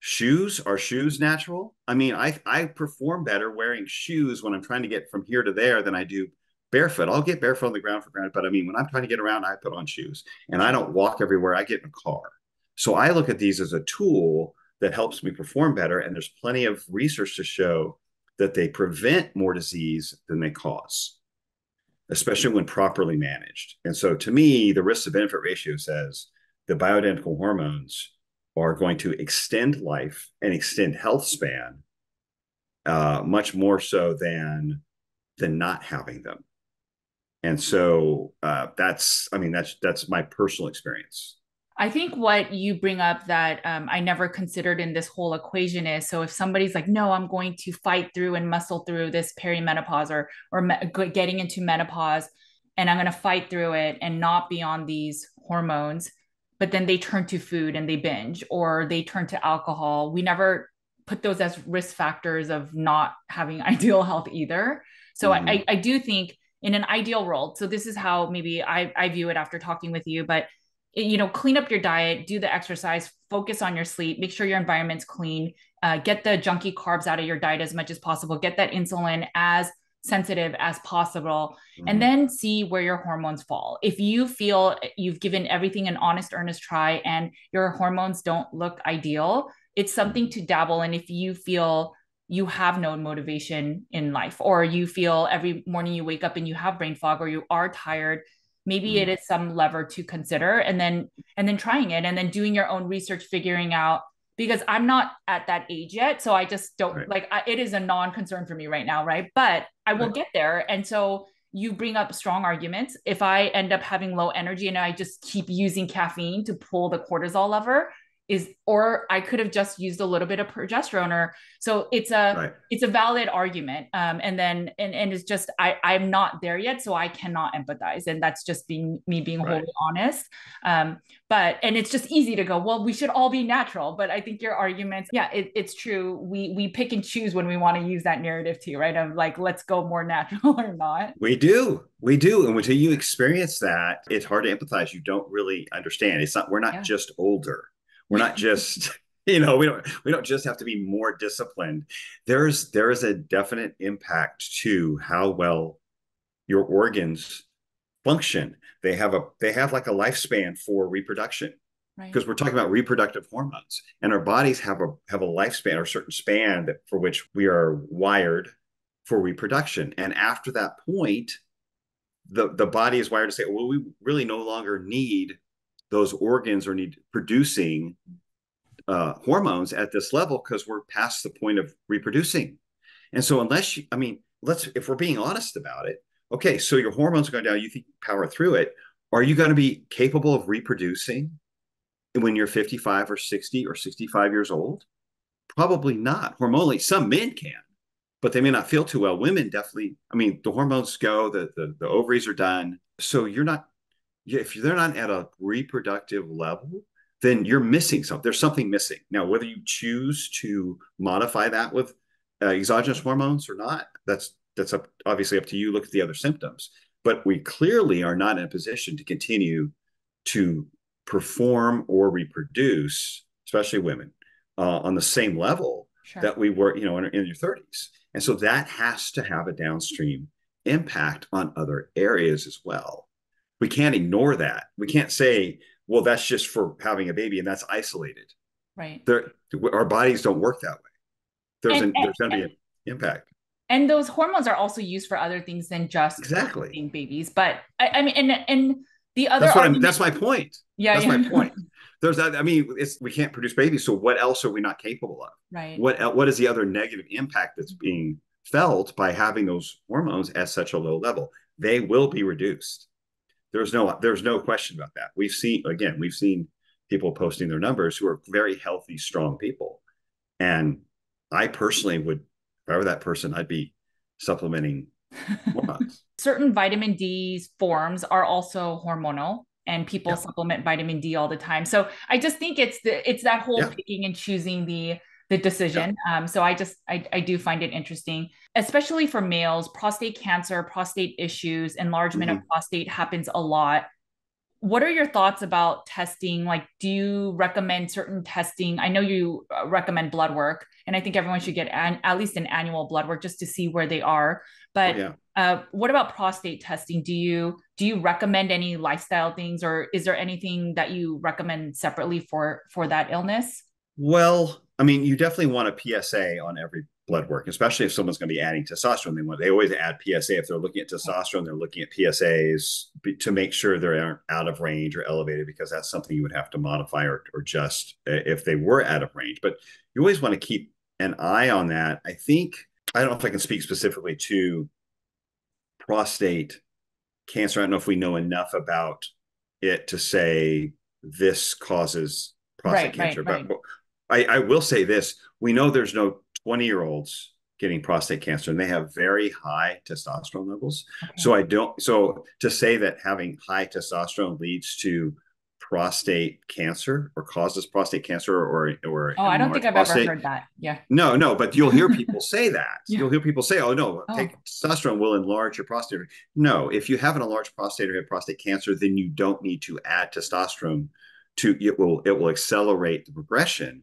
Shoes are shoes natural? I mean, I I perform better wearing shoes when I'm trying to get from here to there than I do barefoot. I'll get barefoot on the ground for granted, but I mean, when I'm trying to get around, I put on shoes and I don't walk everywhere. I get in a car. So I look at these as a tool that helps me perform better. And there's plenty of research to show that they prevent more disease than they cause, especially when properly managed. And so to me, the risk to benefit ratio says the bioidentical hormones are going to extend life and extend health span uh, much more so than than not having them. And so uh, that's, I mean, that's that's my personal experience. I think what you bring up that um, I never considered in this whole equation is so if somebody's like, no, I'm going to fight through and muscle through this perimenopause or or me- getting into menopause, and I'm going to fight through it and not be on these hormones, but then they turn to food and they binge or they turn to alcohol. We never put those as risk factors of not having ideal health either. So mm-hmm. I, I do think in an ideal world, so this is how maybe I, I view it after talking with you, but you know clean up your diet do the exercise focus on your sleep make sure your environment's clean uh, get the junky carbs out of your diet as much as possible get that insulin as sensitive as possible mm-hmm. and then see where your hormones fall if you feel you've given everything an honest earnest try and your hormones don't look ideal it's something to dabble in if you feel you have no motivation in life or you feel every morning you wake up and you have brain fog or you are tired maybe mm. it is some lever to consider and then and then trying it and then doing your own research figuring out because i'm not at that age yet so i just don't right. like I, it is a non-concern for me right now right but i will right. get there and so you bring up strong arguments if i end up having low energy and i just keep using caffeine to pull the cortisol lever is or i could have just used a little bit of progesterone or so it's a right. it's a valid argument um and then and and it's just i i'm not there yet so i cannot empathize and that's just being me being right. wholly honest um but and it's just easy to go well we should all be natural but i think your arguments yeah it, it's true we we pick and choose when we want to use that narrative too right of like let's go more natural or not we do we do and until you experience that it's hard to empathize you don't really understand it's not we're not yeah. just older we're not just you know we don't we don't just have to be more disciplined. There's there is a definite impact to how well your organs function. They have a they have like a lifespan for reproduction. Because right. we're talking about reproductive hormones and our bodies have a have a lifespan or a certain span that for which we are wired for reproduction. And after that point the the body is wired to say well we really no longer need those organs are need producing uh, hormones at this level because we're past the point of reproducing. And so, unless you, I mean, let's, if we're being honest about it, okay, so your hormones are going down, you think power through it. Are you going to be capable of reproducing when you're 55 or 60 or 65 years old? Probably not. Hormonally, some men can, but they may not feel too well. Women definitely, I mean, the hormones go, the, the, the ovaries are done. So you're not, if they're not at a reproductive level, then you're missing something. There's something missing. Now, whether you choose to modify that with uh, exogenous hormones or not, that's that's up, obviously up to you. Look at the other symptoms, but we clearly are not in a position to continue to perform or reproduce, especially women, uh, on the same level sure. that we were, you know, in, in your 30s. And so that has to have a downstream impact on other areas as well. We can't ignore that. We can't say, well, that's just for having a baby and that's isolated. Right. There, our bodies don't work that way. There's, and, an, there's going to be an impact. And those hormones are also used for other things than just exactly babies. But I, I mean, and and the other that's, argument, that's my point. Yeah, that's yeah. my point. There's that. I mean, it's we can't produce babies. So what else are we not capable of? Right. What what is the other negative impact that's being felt by having those hormones at such a low level? They will be reduced. There's no there's no question about that. We've seen again, we've seen people posting their numbers who are very healthy, strong people. And I personally would, if I were that person, I'd be supplementing hormones. Certain vitamin D forms are also hormonal and people yeah. supplement vitamin D all the time. So I just think it's the it's that whole yeah. picking and choosing the the decision. Yeah. Um, so I just I, I do find it interesting, especially for males. Prostate cancer, prostate issues, enlargement mm-hmm. of prostate happens a lot. What are your thoughts about testing? Like, do you recommend certain testing? I know you uh, recommend blood work, and I think everyone should get an, at least an annual blood work just to see where they are. But yeah. uh, what about prostate testing? Do you do you recommend any lifestyle things, or is there anything that you recommend separately for for that illness? Well, I mean, you definitely want a PSA on every blood work, especially if someone's going to be adding testosterone. They want they always add PSA if they're looking at testosterone. They're looking at PSAs to make sure they aren't out of range or elevated because that's something you would have to modify or, or adjust uh, if they were out of range. But you always want to keep an eye on that. I think I don't know if I can speak specifically to prostate cancer. I don't know if we know enough about it to say this causes prostate right, cancer, right, but right. I, I will say this: we know there's no 20 year olds getting prostate cancer and they have very high testosterone levels. Okay. So I don't so to say that having high testosterone leads to prostate cancer or causes prostate cancer or or Oh, I don't think I've prostate. ever heard that. Yeah. No, no, but you'll hear people say that. yeah. You'll hear people say, "Oh no, oh. take testosterone will enlarge your prostate." No, if you have an enlarged prostate or have prostate cancer, then you don't need to add testosterone to it will it will accelerate the progression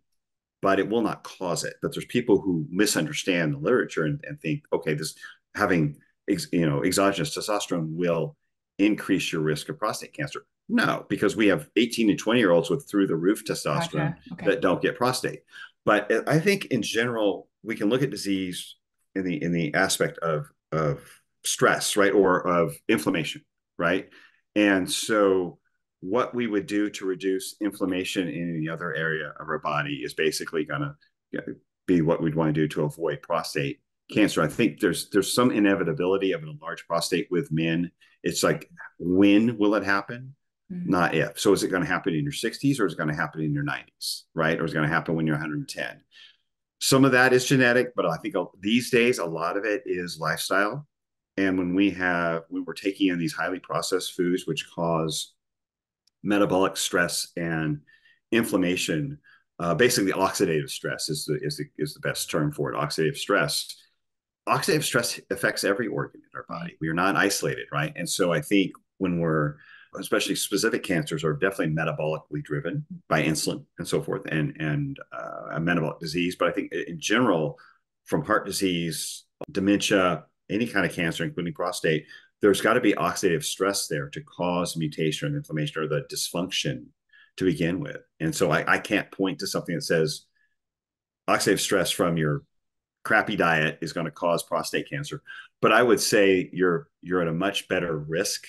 but it will not cause it. But there's people who misunderstand the literature and, and think, okay, this having ex, you know exogenous testosterone will increase your risk of prostate cancer. No, because we have 18 and 20 year olds with through the roof testosterone okay. that don't get prostate. But I think in general, we can look at disease in the in the aspect of of stress, right, or of inflammation, right. And so what we would do to reduce inflammation in any other area of our body is basically going to be what we'd want to do to avoid prostate cancer. I think there's there's some inevitability of an enlarged prostate with men. It's like when will it happen? Mm-hmm. Not if. So is it going to happen in your 60s or is it going to happen in your 90s, right? Or is it going to happen when you're 110? Some of that is genetic, but I think these days a lot of it is lifestyle. And when we have when we're taking in these highly processed foods which cause metabolic stress and inflammation. Uh, basically, oxidative stress is the, is the is the best term for it. Oxidative stress. Oxidative stress affects every organ in our body. We are not isolated, right? And so I think when we're especially specific cancers are definitely metabolically driven by insulin and so forth and and uh, a metabolic disease but i think in general from heart disease dementia any kind of cancer including prostate there's got to be oxidative stress there to cause mutation and inflammation or the dysfunction to begin with. And so I, I can't point to something that says oxidative stress from your crappy diet is going to cause prostate cancer. But I would say you're you're at a much better risk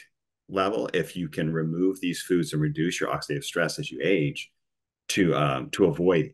level if you can remove these foods and reduce your oxidative stress as you age to um, to avoid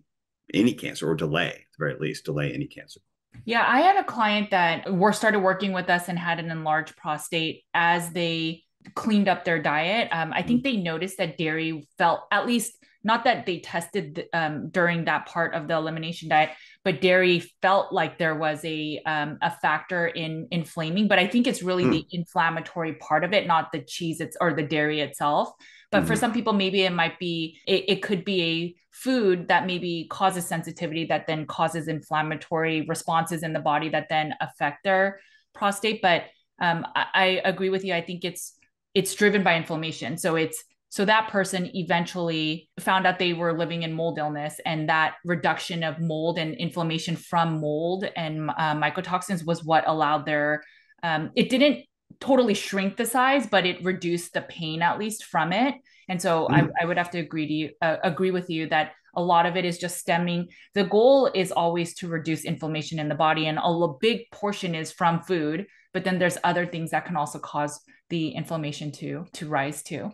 any cancer or delay, at the very least, delay any cancer. Yeah, I had a client that were started working with us and had an enlarged prostate as they cleaned up their diet. Um, I think mm. they noticed that dairy felt at least not that they tested um, during that part of the elimination diet, but dairy felt like there was a um, a factor in inflaming. But I think it's really mm. the inflammatory part of it, not the cheese it's or the dairy itself. But mm-hmm. for some people, maybe it might be it, it could be a food that maybe causes sensitivity that then causes inflammatory responses in the body that then affect their prostate. But um, I, I agree with you. I think it's it's driven by inflammation. So it's so that person eventually found out they were living in mold illness, and that reduction of mold and inflammation from mold and uh, mycotoxins was what allowed their. Um, it didn't totally shrink the size, but it reduced the pain at least from it. And so mm. I, I, would have to agree to you, uh, agree with you that a lot of it is just stemming. The goal is always to reduce inflammation in the body, and a big portion is from food. But then there's other things that can also cause the inflammation to to rise too.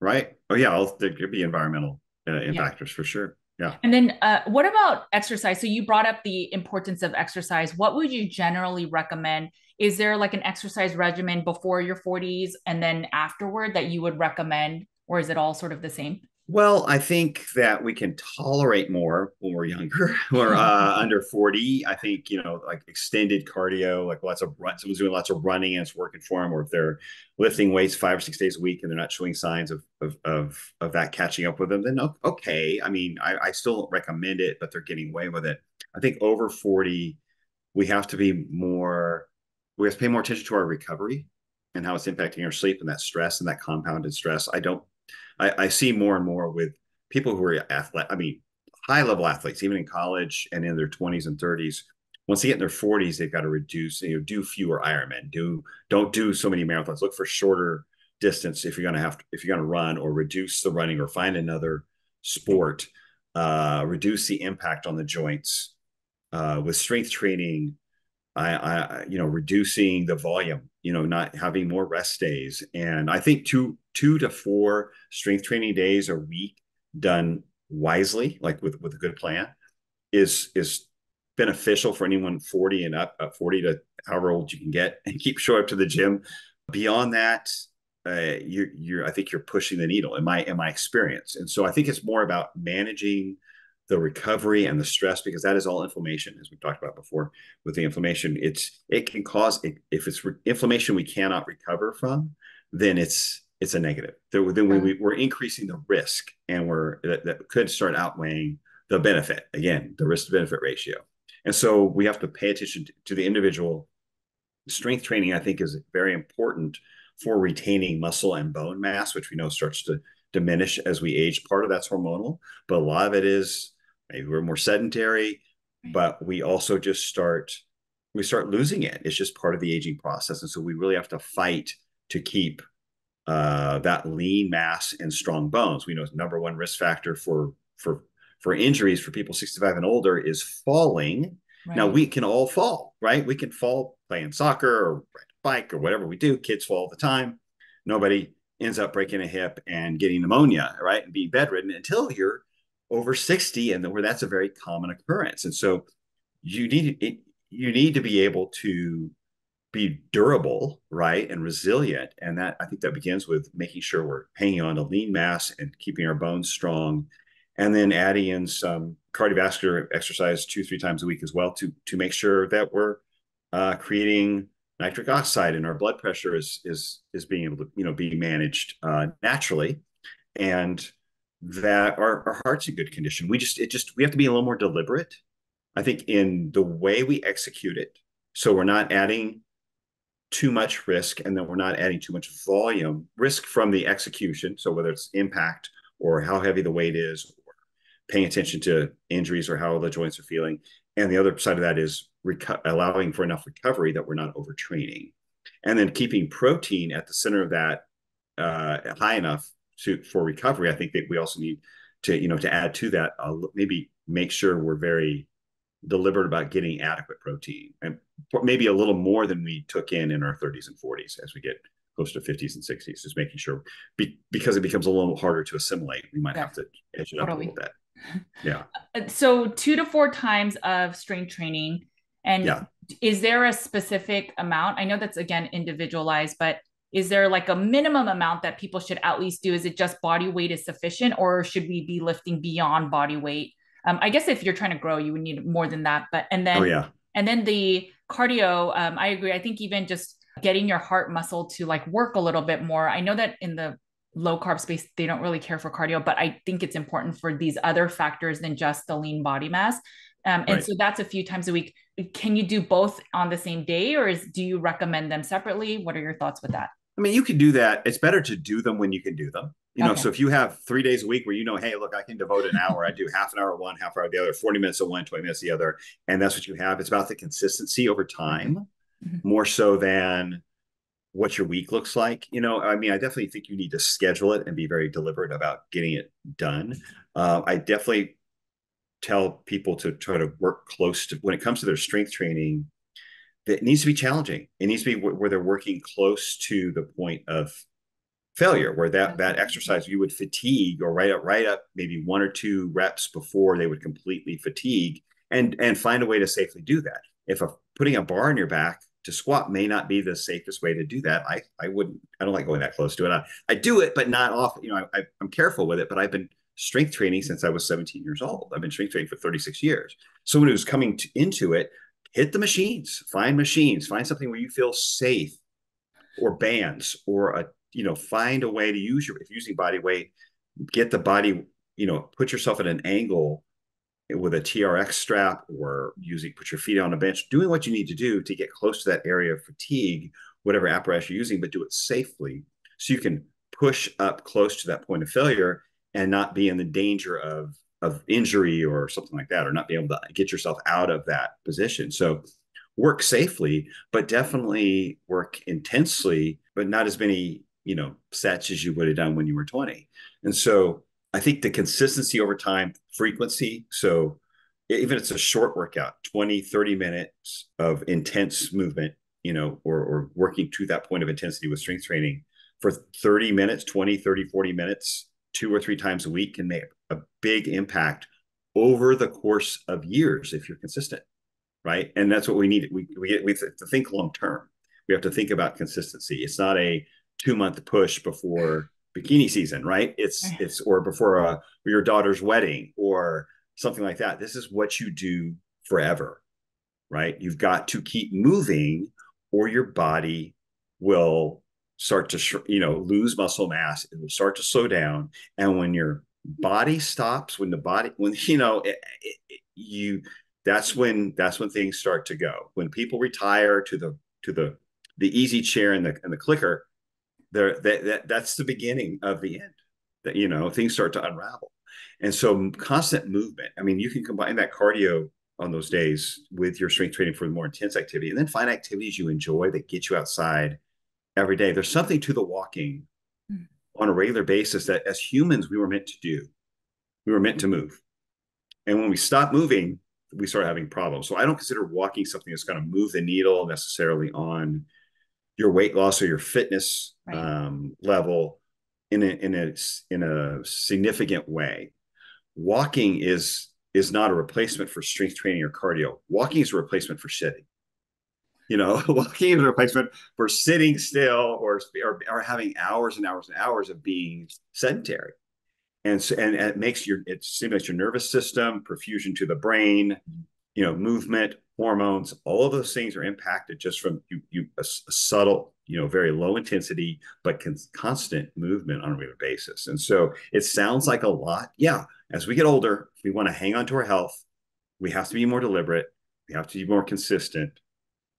Right. Oh yeah, there could be environmental uh, yeah. factors for sure. Yeah. And then uh, what about exercise? So you brought up the importance of exercise. What would you generally recommend? Is there like an exercise regimen before your 40s and then afterward that you would recommend, or is it all sort of the same? Well, I think that we can tolerate more when we're younger. we're uh, under 40. I think, you know, like extended cardio, like lots of run, someone's doing lots of running and it's working for them, or if they're lifting weights five or six days a week and they're not showing signs of of of, of that catching up with them, then okay. I mean, I, I still don't recommend it, but they're getting away with it. I think over 40, we have to be more, we have to pay more attention to our recovery and how it's impacting our sleep and that stress and that compounded stress. I don't I, I see more and more with people who are athlete. I mean, high level athletes, even in college and in their 20s and 30s. Once they get in their 40s, they've got to reduce, you know, do fewer Ironman. Do don't do so many marathons. Look for shorter distance if you're gonna have to, if you're gonna run or reduce the running or find another sport. Uh, reduce the impact on the joints. Uh, with strength training, I, I, you know, reducing the volume, you know, not having more rest days. And I think two, two to four strength training days a week done wisely, like with, with a good plan is, is beneficial for anyone 40 and up, up 40 to however old you can get and keep showing up to the gym. Beyond that, uh, you're, you're, I think you're pushing the needle in my, in my experience. And so I think it's more about managing the recovery and the stress because that is all inflammation as we've talked about before with the inflammation. It's it can cause if it's re- inflammation we cannot recover from then it's it's a negative. Then we, mm-hmm. we, are increasing the risk and we're that, that could start outweighing the benefit. Again the risk to benefit ratio. And so we have to pay attention to, to the individual. Strength training i think is very important for retaining muscle and bone mass which we know starts to diminish as we age. Part of that's hormonal but a lot of it is maybe we're more sedentary but we also just start we start losing it. It's just part of the aging process. And so we really have to fight to keep uh, that lean mass and strong bones. We know number one risk factor for for for injuries for people 65 and older is falling. Right. now we can all fall right? We can fall playing soccer or ride a bike or whatever we do. Kids fall all the time. Nobody ends up breaking a hip and getting pneumonia right? And being bedridden until you're over 60 and where that's a very common occurrence. And so you need it, you need to be able to be durable right and resilient. And that i think that begins with making sure we're hanging on to lean mass and keeping our bones strong and then adding in some cardiovascular exercise two three times a week as well to to make sure that we're uh, creating nitric oxide and our blood pressure is is is being able to you know be managed uh, naturally. And that our, our heart's in good condition. We just it just we have to be a little more deliberate, I think, in the way we execute it. So we're not adding too much risk and then we're not adding too much volume risk from the execution. So whether it's impact or how heavy the weight is or paying attention to injuries or how the joints are feeling. And the other side of that is reco- allowing for enough recovery that we're not overtraining. And then keeping protein at the center of that uh, high enough to for recovery, I think that we also need to you know to add to that uh, maybe make sure we're very deliberate about getting adequate protein and maybe a little more than we took in in our 30s and 40s as we get close to 50s and 60s just making sure be, because it becomes a little harder to assimilate we might yeah. have to edge it up totally. a little bit Yeah. Uh, so two to four times of strength training. And yeah. is there a specific amount? I know that's again individualized, but is there like a minimum amount that people should at least do? Is it just body weight is sufficient, or should we be lifting beyond body weight? Um, I guess if you're trying to grow, you would need more than that. But and then, oh, yeah. and then the cardio. Um, I agree. I think even just getting your heart muscle to like work a little bit more. I know that in the low carb space, they don't really care for cardio, but I think it's important for these other factors than just the lean body mass. Um, and right. so that's a few times a week. Can you do both on the same day, or is, do you recommend them separately? What are your thoughts with that? I mean, you can do that. It's better to do them when you can do them. You know, okay. so if you have three days a week where you know, hey, look, I can devote an hour, I do half an hour one, half hour the other, 40 minutes of one, 20 minutes the other, and that's what you have. It's about the consistency over time, mm-hmm. more so than what your week looks like. You know, I mean, I definitely think you need to schedule it and be very deliberate about getting it done. Uh, I definitely tell people to try to work close to when it comes to their strength training. That needs to be challenging. It needs to be where they're working close to the point of failure, where that that mm-hmm. exercise you would fatigue or right up right up maybe one or two reps before they would completely fatigue, and and find a way to safely do that. If a, putting a bar on your back to squat may not be the safest way to do that. I I wouldn't. I don't like going that close to it. I, I do it, but not often. You know, I, I, am careful with it. But I've been strength training since I was 17 years old. I've been strength training for 36 years. So when it was coming to, into it, hit the machines. Find machines. Find something where you feel safe, or bands, or a you know, find a way to use your if using body weight, get the body. You know, put yourself at an angle with a TRX strap or using put your feet on a bench, doing what you need to do to get close to that area of fatigue, whatever apparatus you're using, but do it safely so you can push up close to that point of failure and not be in the danger of of injury or something like that, or not be able to get yourself out of that position. So work safely, but definitely work intensely, but not as many, you know, sets as you would have done when you were 20. And so I think the consistency over time, frequency. So even if it's a short workout, 20, 30 minutes of intense movement, you know, or, or working to that point of intensity with strength training for 30 minutes, 20, 30, 40 minutes, two or three times a week can make a big impact over the course of years if you're consistent. Right. And that's what we need. We, we, we have to think long term. We have to think about consistency. It's not a two month push before bikini season, right? It's it's or before a, your daughter's wedding or something like that. This is what you do forever, right? You've got to keep moving, or your body will start to you know lose muscle mass. It will start to slow down, and when your body stops, when the body when you know it, it, you that's when that's when things start to go. When people retire to the to the the easy chair and the and the clicker, there that, that that's the beginning of the end that you know things start to unravel and so constant movement i mean you can combine that cardio on those days with your strength training for more intense activity and then find activities you enjoy that get you outside every day there's something to the walking mm. on a regular basis that as humans we were meant to do we were meant to move and when we stop moving we start having problems so i don't consider walking something that's going to move the needle necessarily on your weight loss or your fitness right. um, level in a, in a in a significant way. Walking is is not a replacement for strength training or cardio. Walking is a replacement for sitting. You know, walking a replacement for sitting still or, or, or having hours and hours and hours of being sedentary. And so, and, and it makes your it stimulates your nervous system, perfusion to the brain, you know, movement, hormones, all of those things are impacted just from you, you a, a subtle, you know, very low intensity but constant movement on a regular basis. And so it sounds like a lot. Yeah, as we get older, we want to hang on to our health. We have to be more deliberate. We have to be more consistent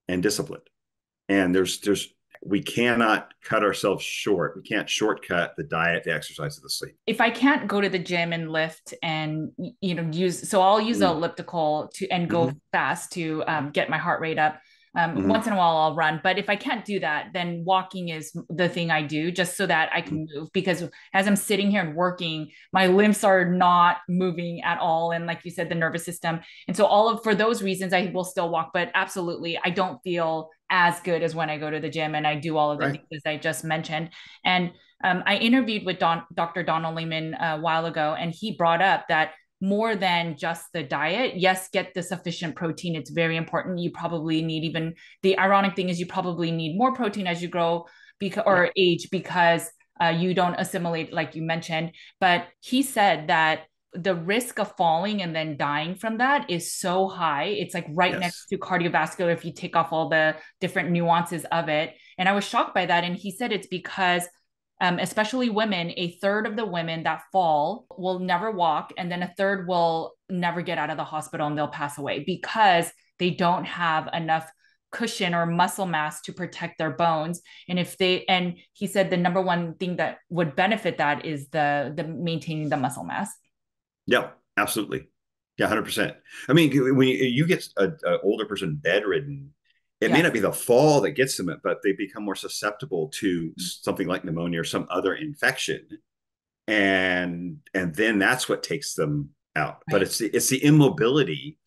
and disciplined. And there's there's we cannot cut ourselves short. We can't shortcut the diet, the exercise, of the sleep. If I can't go to the gym and lift and you know use, so I'll use mm. the elliptical to and go mm-hmm. fast to um, get my heart rate up. Um, mm-hmm. Once in a while, I'll run, but if I can't do that, then walking is the thing I do just so that I can mm-hmm. move. Because as I'm sitting here and working, my limbs are not moving at all, and like you said, the nervous system. And so, all of for those reasons, I will still walk. But absolutely, I don't feel as good as when I go to the gym and I do all of the right. things I just mentioned. And um, I interviewed with Don, Dr. Donald Layman a while ago, and he brought up that more than just the diet. Yes, get the sufficient protein. It's very important. You probably need even the ironic thing is you probably need more protein as you grow because or yeah. age because uh, you don't assimilate like you mentioned. But he said that the risk of falling and then dying from that is so high. It's like right yes. next to cardiovascular if you take off all the different nuances of it. And I was shocked by that. And he said it's because um, especially women, a third of the women that fall will never walk, and then a third will never get out of the hospital and they'll pass away because they don't have enough cushion or muscle mass to protect their bones. And if they and he said the number one thing that would benefit that is the the maintaining the muscle mass. Yeah absolutely. Yeah 100% i mean when you get an older person bedridden it may not be the fall that gets them, but they become more susceptible to something like pneumonia or some other infection, and and then that's what takes them out. Right. But it's the, it's the immobility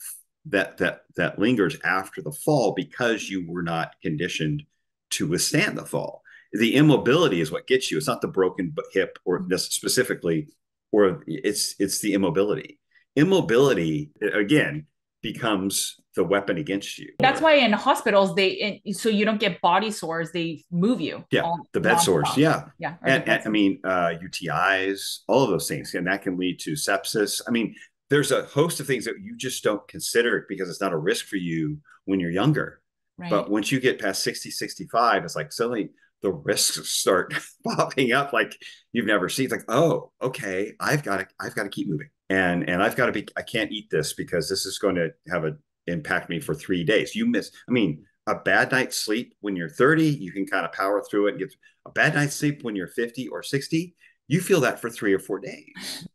that that that lingers after the fall because you were not conditioned to withstand the fall. The immobility is what gets you. It's not the broken hip or mm-hmm. specifically, or it's it's the immobility. Immobility again becomes the weapon against you. That's why in hospitals they so you don't get body sores, they move you. Yeah, the bed sores. Yeah, yeah. And, and I mean uh, UTIs, all of those things, and that can lead to sepsis. I mean, there's a host of things that you just don't consider because it's not a risk for you when you're younger. Right. But once you get past 60, 65, it's like suddenly the risks start popping up like you've never seen. It's like, oh, okay, I've got to, I've got to keep moving and and I've got to be I can't eat this because this is going to have a impact me for three days. You miss, I mean, a bad night's sleep when you're 30, you can kind of power through it and get a bad night's sleep when you're 50 or 60, you feel that for three or four days.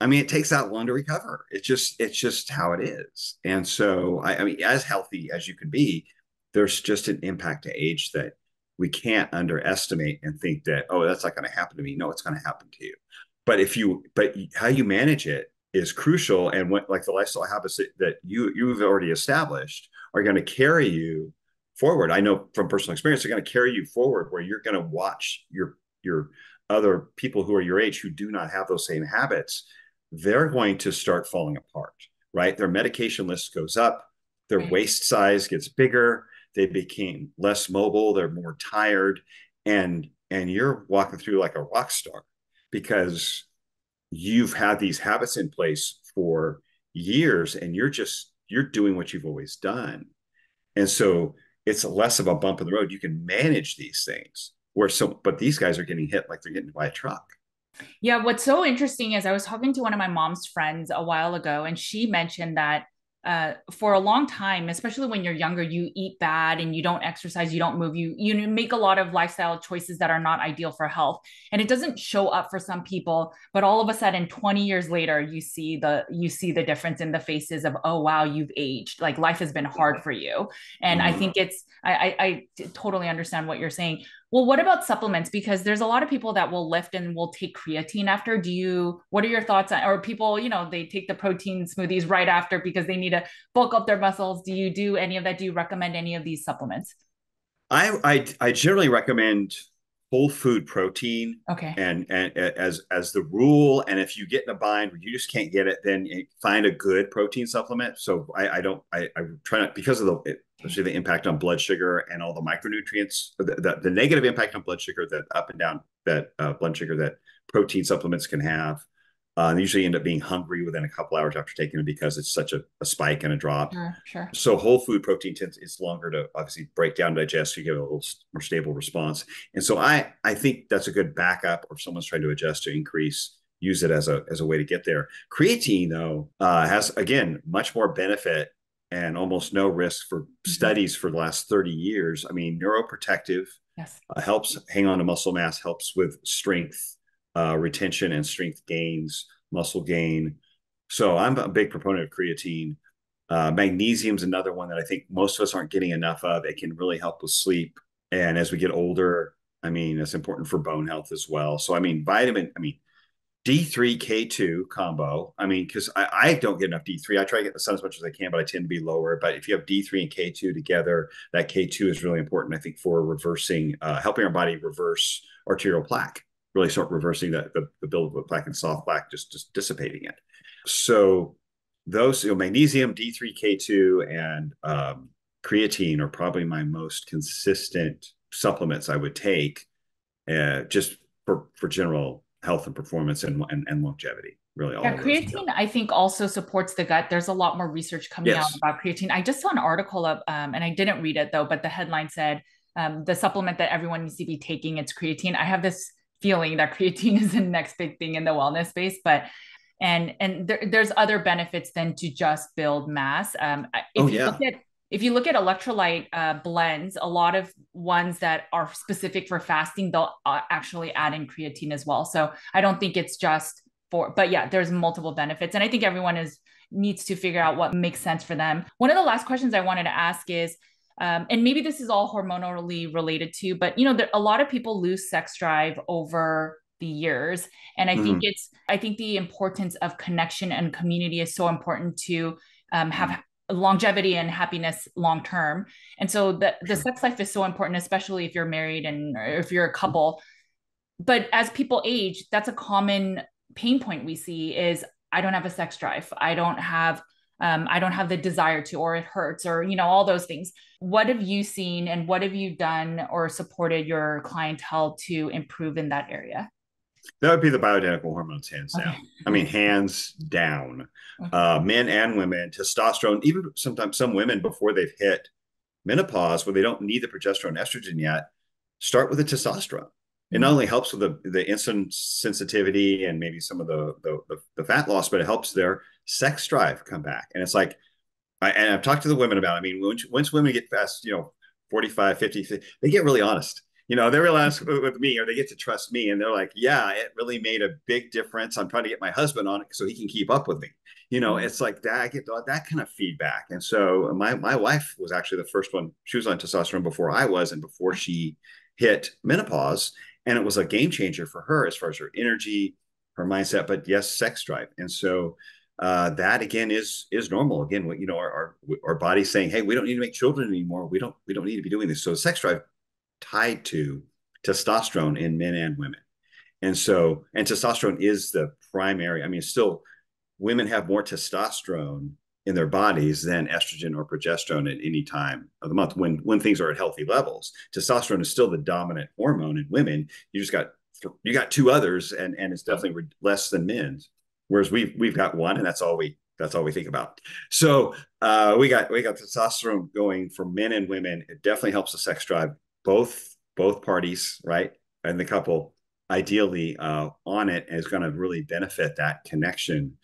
I mean, it takes that long to recover. It's just, it's just how it is. And so, I, I mean, as healthy as you can be, there's just an impact to age that we can't underestimate and think that, oh, that's not going to happen to me. No, it's going to happen to you but if you but how you manage it is crucial and what like the lifestyle habits that you you've already established are going to carry you forward. I know from personal experience they're going to carry you forward where you're going to watch your your other people who are your age who do not have those same habits they're going to start falling apart right? Their medication list goes up their waist size gets bigger they became less mobile they're more tired and and you're walking through like a rock star because you've had these habits in place for years and you're just you're doing what you've always done. And so it's less of a bump in the road. You can manage these things where so but these guys are getting hit like they're getting by a truck. Yeah what's so interesting is i was talking to one of my mom's friends a while ago and she mentioned that uh, for a long time, especially when you're younger, you eat bad and you don't exercise, you don't move, you you make a lot of lifestyle choices that are not ideal for health, and it doesn't show up for some people. But all of a sudden, 20 years later, you see the you see the difference in the faces of oh wow, you've aged. Like life has been hard for you, and mm-hmm. I think it's I, I I totally understand what you're saying. Well, what about supplements? Because there's a lot of people that will lift and will take creatine after. Do you, what are your thoughts on, or people, you know, they take the protein smoothies right after because they need to bulk up their muscles. Do you do any of that? Do you recommend any of these supplements? I, I, I generally recommend whole food protein. Okay. And, and as, as the rule, and if you get in a bind where you just can't get it, then find a good protein supplement. So I, I don't, I, I try not, because of the, especially the impact on blood sugar and all the micronutrients, the, the, the negative impact on blood sugar that up and down that uh, blood sugar that protein supplements can have. Uh, they usually end up being hungry within a couple hours after taking it because it's such a, a spike and a drop. Sure, sure. So whole food protein tends it's longer to obviously break down, digest. So you get a little more stable response. And so I I think that's a good backup, or if someone's trying to adjust to increase, use it as a as a way to get there. Creatine though uh, has again much more benefit and almost no risk for mm-hmm. studies for the last 30 years. I mean, neuroprotective yes. uh, helps hang on to muscle mass, helps with strength uh, retention and strength gains, muscle gain. So I'm a big proponent of creatine. Uh, Magnesium is another one that I think most of us aren't getting enough of. It can really help with sleep. And as we get older, I mean, it's important for bone health as well. So, I mean, vitamin, I mean, D3 K2 combo. I mean, because I, I, don't get enough D3. I try to get the sun as much as I can, but I tend to be lower. But if you have D3 and K2 together, that K2 is really important, I think, for reversing, uh, helping our body reverse arterial plaque, really start reversing the, the, the build of plaque and soft plaque, just, just dissipating it. So those, you know, magnesium, D3K2, and um, creatine are probably my most consistent supplements I would take, uh, just for for general health and performance and and, and longevity. Really, all yeah, creatine I think also supports the gut. There's a lot more research coming yes. out about creatine. I just saw an article of, um, and I didn't read it though, but the headline said um, the supplement that everyone needs to be taking it's creatine. I have this feeling that creatine is the next big thing in the wellness space, but and and there, there's other benefits than to just build mass. Um, if oh, you yeah. look at if you look at electrolyte uh, blends, a lot of ones that are specific for fasting, they'll uh, actually add in creatine as well. So I don't think it's just for, but yeah, there's multiple benefits, and I think everyone is needs to figure out what makes sense for them. One of the last questions I wanted to ask is. Um, and maybe this is all hormonally related to, but you know, there, a lot of people lose sex drive over the years and i mm think it's i think the importance of connection and community is so important to um, have mm longevity and happiness long term. And so the, the sex life is so important especially if you're married and if you're a couple. But as people age that's a common pain point we see is i don't have a sex drive. I don't have um, i don't have the desire to or it hurts or you know all those things. What have you seen and what have you done or supported your clientele to improve in that area that would be the bioidentical hormones, hands down. Okay. I mean, hands down. Okay. Uh, men and women, testosterone, even sometimes some women before they've hit menopause, where they don't need the progesterone estrogen yet, start with the testosterone. It not mm-hmm. only helps with the, the insulin sensitivity and maybe some of the, the, the, fat loss, but it helps their sex drive come back. And it's like, I, and I've talked to the women about, it. I mean, once, once women get past, you know, 45, 50, they get really honest you know, they realize with me or they get to trust me and they're like, yeah, it really made a big difference. I'm trying to get my husband on it so he can keep up with me. You know, mm-hmm. it's like that. I get that kind of feedback. And so my, my wife was actually the first one. She was on testosterone before I was and before she hit menopause. And it was a game changer for her as far as her energy, her mindset, but yes, sex drive. And so uh, that again is is normal. Again, what you know, our, our our body saying, "Hey, we don't need to make children anymore. We don't we don't need to be doing this." So sex drive tied to testosterone in men and women. And so, and testosterone is the primary, I mean, still, women have more testosterone in their bodies than estrogen or progesterone at any time of the month when when things are at healthy levels. Testosterone is still the dominant hormone in women. You just got you got two others, and and it's definitely less than men's. Whereas we've we've got one, and that's all we that's all we think about. So uh, we got we got testosterone going for men and women. It definitely helps the sex drive both both parties, right, and the couple ideally uh, on it is going to really benefit that connection.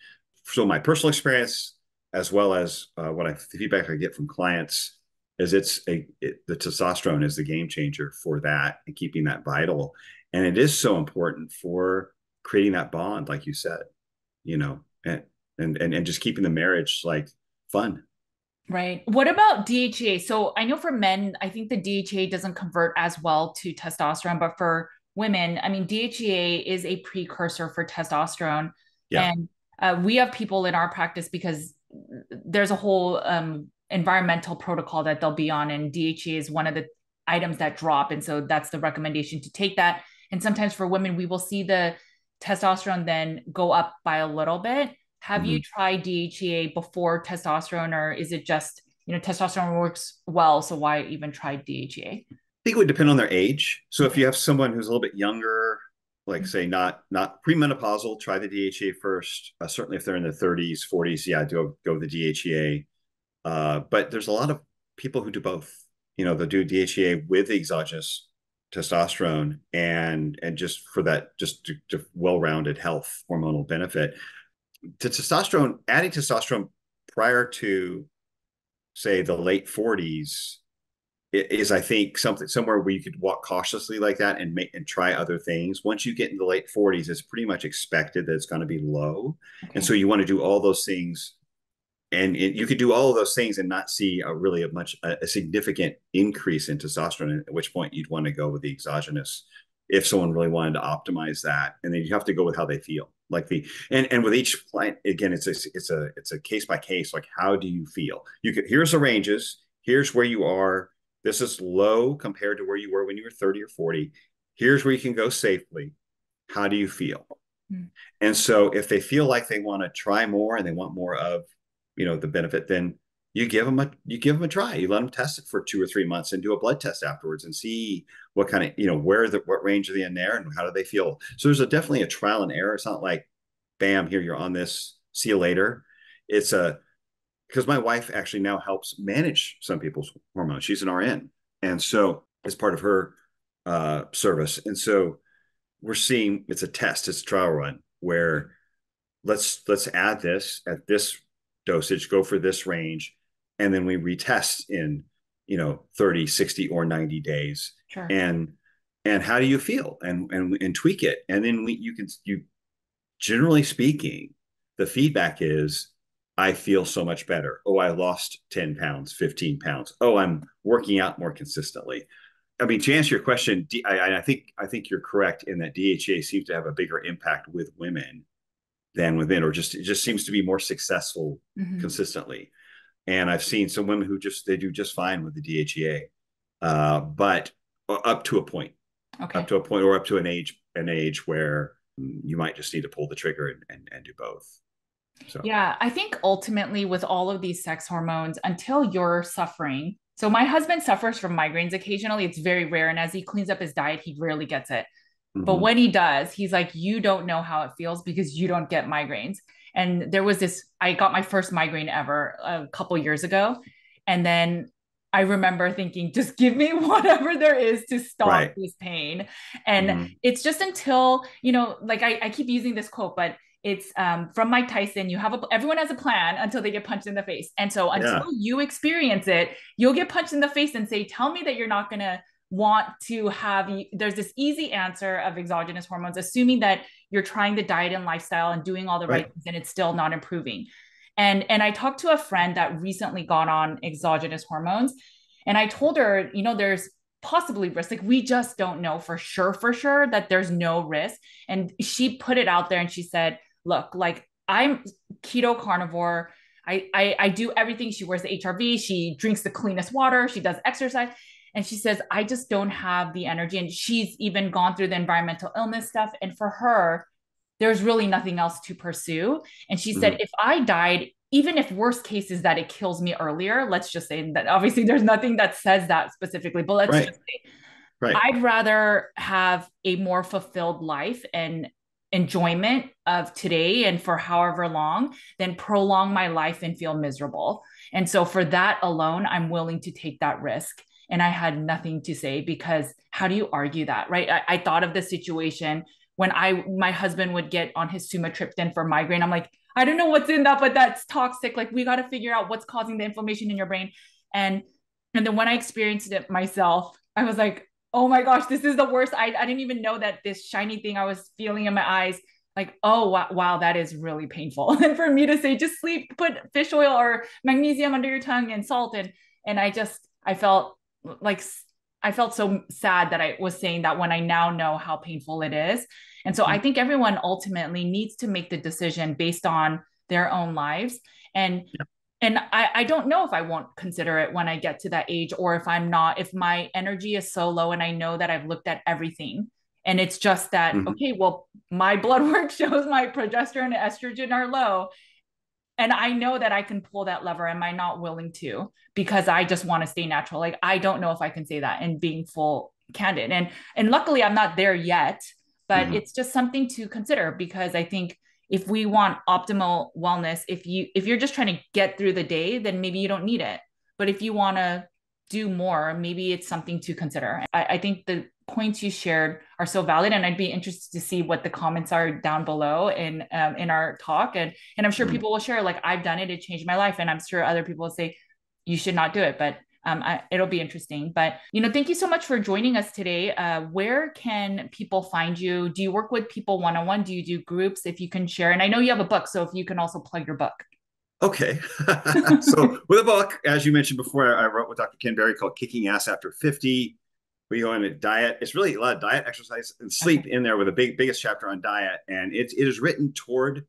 So my personal experience, as well as uh, what I the feedback I get from clients, is it's a it, the testosterone is the game changer for that and keeping that vital, and it is so important for creating that bond, like you said, you know, and and and, and just keeping the marriage like fun Right. What about DHEA? So I know for men, I think the DHEA doesn't convert as well to testosterone, but for women, I mean, DHEA is a precursor for testosterone. Yeah. And uh, we have people in our practice because there's a whole um, environmental protocol that they'll be on, and DHEA is one of the items that drop. And so that's the recommendation to take that. And sometimes for women, we will see the testosterone then go up by a little bit. Have mm-hmm. you tried DHEA before testosterone, or is it just you know testosterone works well, so why even try DHEA? I think it would depend on their age. So if you have someone who's a little bit younger, like mm-hmm. say not not premenopausal, try the DHEA first. Uh, certainly if they're in their 30s, 40s, yeah, go go the DHEA. Uh, but there's a lot of people who do both. You know, they'll do DHEA with the exogenous testosterone and and just for that just to, to well-rounded health hormonal benefit to testosterone, adding testosterone prior to, say, the late 40s is, I think, something somewhere where you could walk cautiously like that and make and try other things. Once you get in the late 40s, it's pretty much expected that it's going to be low, okay. and so you want to do all those things. And it, you could do all of those things and not see a really a much a, a significant increase in testosterone. At which point you'd want to go with the exogenous if someone really wanted to optimize that, and then you have to go with how they feel like the and and with each client again it's a it's a it's a case by case like how do you feel you could here's the ranges here's where you are this is low compared to where you were when you were 30 or 40 here's where you can go safely how do you feel Mm. And so if they feel like they want to try more and they want more of, you know, the benefit, then you give them a you give them a try. You let them test it for two or three months and do a blood test afterwards and see what kind of you know where the what range are they in there and how do they feel. So there's a definitely a trial and error. It's not like, bam, here you're on this. See you later. It's a because my wife actually now helps manage some people's hormones. She's an RN, and so as part of her uh, service, and so we're seeing it's a test, it's a trial run where let's let's add this at this dosage, go for this range, and then we retest in you know 30 60 or 90 days. Sure. and and how do you feel? And and and tweak it. And then we you can you generally speaking the feedback is i feel so much better. Oh i lost 10 pounds 15 pounds. Oh i'm working out more consistently. I mean to answer your question I, I think i think you're correct in that DHEA seems to have a bigger impact with women than with men or just it just seems to be more successful mm-hmm. consistently and I've seen some women who just they do just fine with the DHEA, uh, but up to a point, okay. up to a point, or up to an age an age where you might just need to pull the trigger and, and, and do both. So yeah, I think ultimately with all of these sex hormones, until you're suffering. So my husband suffers from migraines occasionally. It's very rare, and as he cleans up his diet, he rarely gets it. Mm-hmm. But when he does, he's like, "You don't know how it feels because you don't get migraines." And there was this, I got my first migraine ever a couple years ago. And then I remember thinking, just give me whatever there is to stop right. this pain. And mm-hmm. it's just until, you know, like I, I keep using this quote, but it's um, from Mike Tyson. You have a, everyone has a plan until they get punched in the face. And so until yeah. you experience it, you'll get punched in the face and say, tell me that you're not going to want to have there's this easy answer of exogenous hormones assuming that you're trying the diet and lifestyle and doing all the right, right things and it's still not improving and and i talked to a friend that recently got on exogenous hormones and i told her you know there's possibly risk like we just don't know for sure for sure that there's no risk and she put it out there and she said look like i'm keto carnivore I, I, I do everything. She wears the HRV. She drinks the cleanest water. She does exercise. And she says, I just don't have the energy. And she's even gone through the environmental illness stuff. And for her, there's really nothing else to pursue. And she said, mm-hmm. if I died, even if worst case is that it kills me earlier, let's just say that obviously there's nothing that says that specifically, but let's right. just say right. I'd rather have a more fulfilled life and enjoyment of today and for however long than prolong my life and feel miserable. And so for that alone, I'm willing to take that risk and I had nothing to say because how do you argue that, right? I, I thought of the situation when I my husband would get on his sumatriptan for migraine. I'm like, I don't know what's in that, but that's toxic. Like we got to figure out what's causing the inflammation in your brain. And and then when I experienced it myself, I was like, oh my gosh, this is the worst. I, I didn't even know that this shiny thing I was feeling in my eyes, like, oh wow, wow, that is really painful. and for me to say, just sleep, put fish oil or magnesium under your tongue and salt, and and I just I felt like I felt so sad that I was saying that when I now know how painful it is. And so mm-hmm. I think everyone ultimately needs to make the decision based on their own lives. And yeah. and I, I don't know if I won't consider it when I get to that age or if I'm not, if my energy is so low and I know that I've looked at everything. And it's just that, mm-hmm. okay, well, my blood work shows my progesterone and estrogen are low and I know that I can pull that lever. Am I not willing to? Because I just want to stay natural. Like I don't know if I can say that and being full candid. And and luckily I'm not there yet, but mm-hmm. it's just something to consider because I think if we want optimal wellness, if you if you're just trying to get through the day, then maybe you don't need it. But if you want to do more, maybe it's something to consider. I, I think the points you shared are so valid and i'd be interested to see what the comments are down below in um, in our talk. And and i'm sure mm-hmm. people will share like i've done it it changed my life. And i'm sure other people will say you should not do it. But um, I, it'll be interesting. But you know thank you so much for joining us today. Uh, where can people find you? Do you work with people one-on-one? Do you do groups? If you can share and i know you have a book so if you can also plug your book. Okay. so with a book, as you mentioned before, I wrote with Dr. Ken Berry called Kicking Ass After 50 we go into diet. It's really a lot of diet, exercise, and sleep okay. in there with a big biggest chapter on diet, and it, it is written toward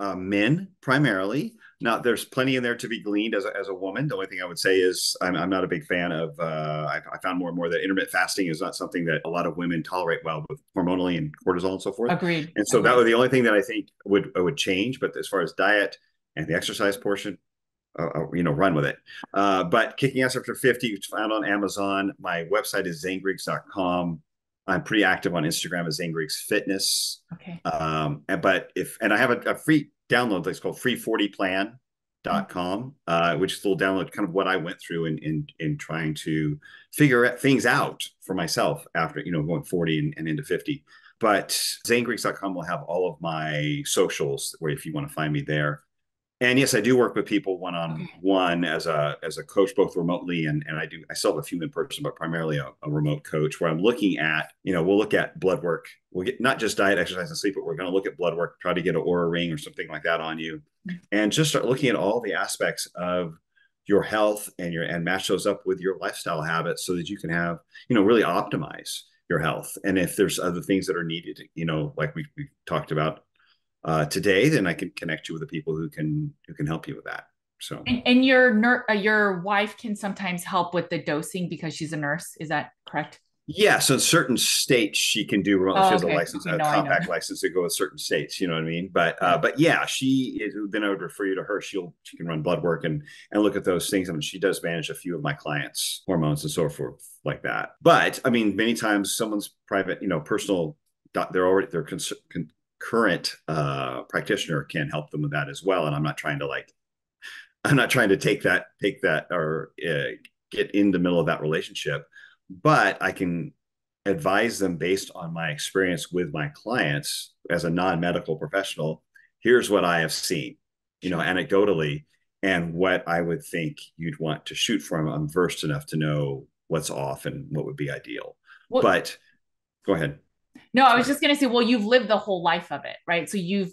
uh, men primarily, now there's plenty in there to be gleaned as a, as a woman. The only thing I would say is I'm, I'm not a big fan of. Uh, I, I, found more and more that intermittent fasting is not something that a lot of women tolerate well with hormonally and cortisol and so forth. Agreed. And so Agreed. that was the only thing that I think would would change. But as far as diet and the exercise portion, uh, uh you know, run with it. Uh, but kicking ass after 50, it's found on Amazon. My website is zanegriggs.com. I'm pretty active on Instagram as Zane Griggs Fitness. Okay. Um, and, but if and I have a, a free download that's called free40plan.com, mm-hmm. uh, which is a little download kind of what I went through in in in trying to figure things out for myself after you know going 40 and, and into 50. But zanegriggs.com will have all of my socials where if you want to find me there and yes, I do work with people one on one as a as a coach, both remotely and and I do I still have a few in person, but primarily a, a, remote coach where I'm looking at you know we'll look at blood work, we'll get not just diet, exercise, and sleep, but we're going to look at blood work, try to get an Oura ring or something like that on you, mm-hmm. and just start looking at all the aspects of your health and your and match those up with your lifestyle habits so that you can have you know really optimize your health. And if there's other things that are needed, you know, like we we talked about uh, today, then I can connect you with the people who can who can help you with that. So and, and your ner- uh, your wife can sometimes help with the dosing because she's a nurse. Is that correct? Yeah, so in certain states she can do remote. Oh, she has okay. a license, a no, compact license to go with certain states. You know what I mean? But uh, but yeah, she is, then I would refer you to her. She'll she can run blood work and and look at those things. I mean, she does manage a few of my clients' hormones and so forth like that. But I mean, many times someone's private, you know, personal. They're already they're con- con- current uh, practitioner can help them with that as well. And I'm not trying to like, I'm not trying to take that, take that, or uh, get in the middle of that relationship, but I can advise them based on my experience with my clients as a non-medical professional. Here's what I have seen, you know, anecdotally, and what I would think you'd want to shoot from. I'm versed enough to know what's off and what would be ideal. But go ahead. No, I was just going to say, well, you've lived the whole life of it, right? So you've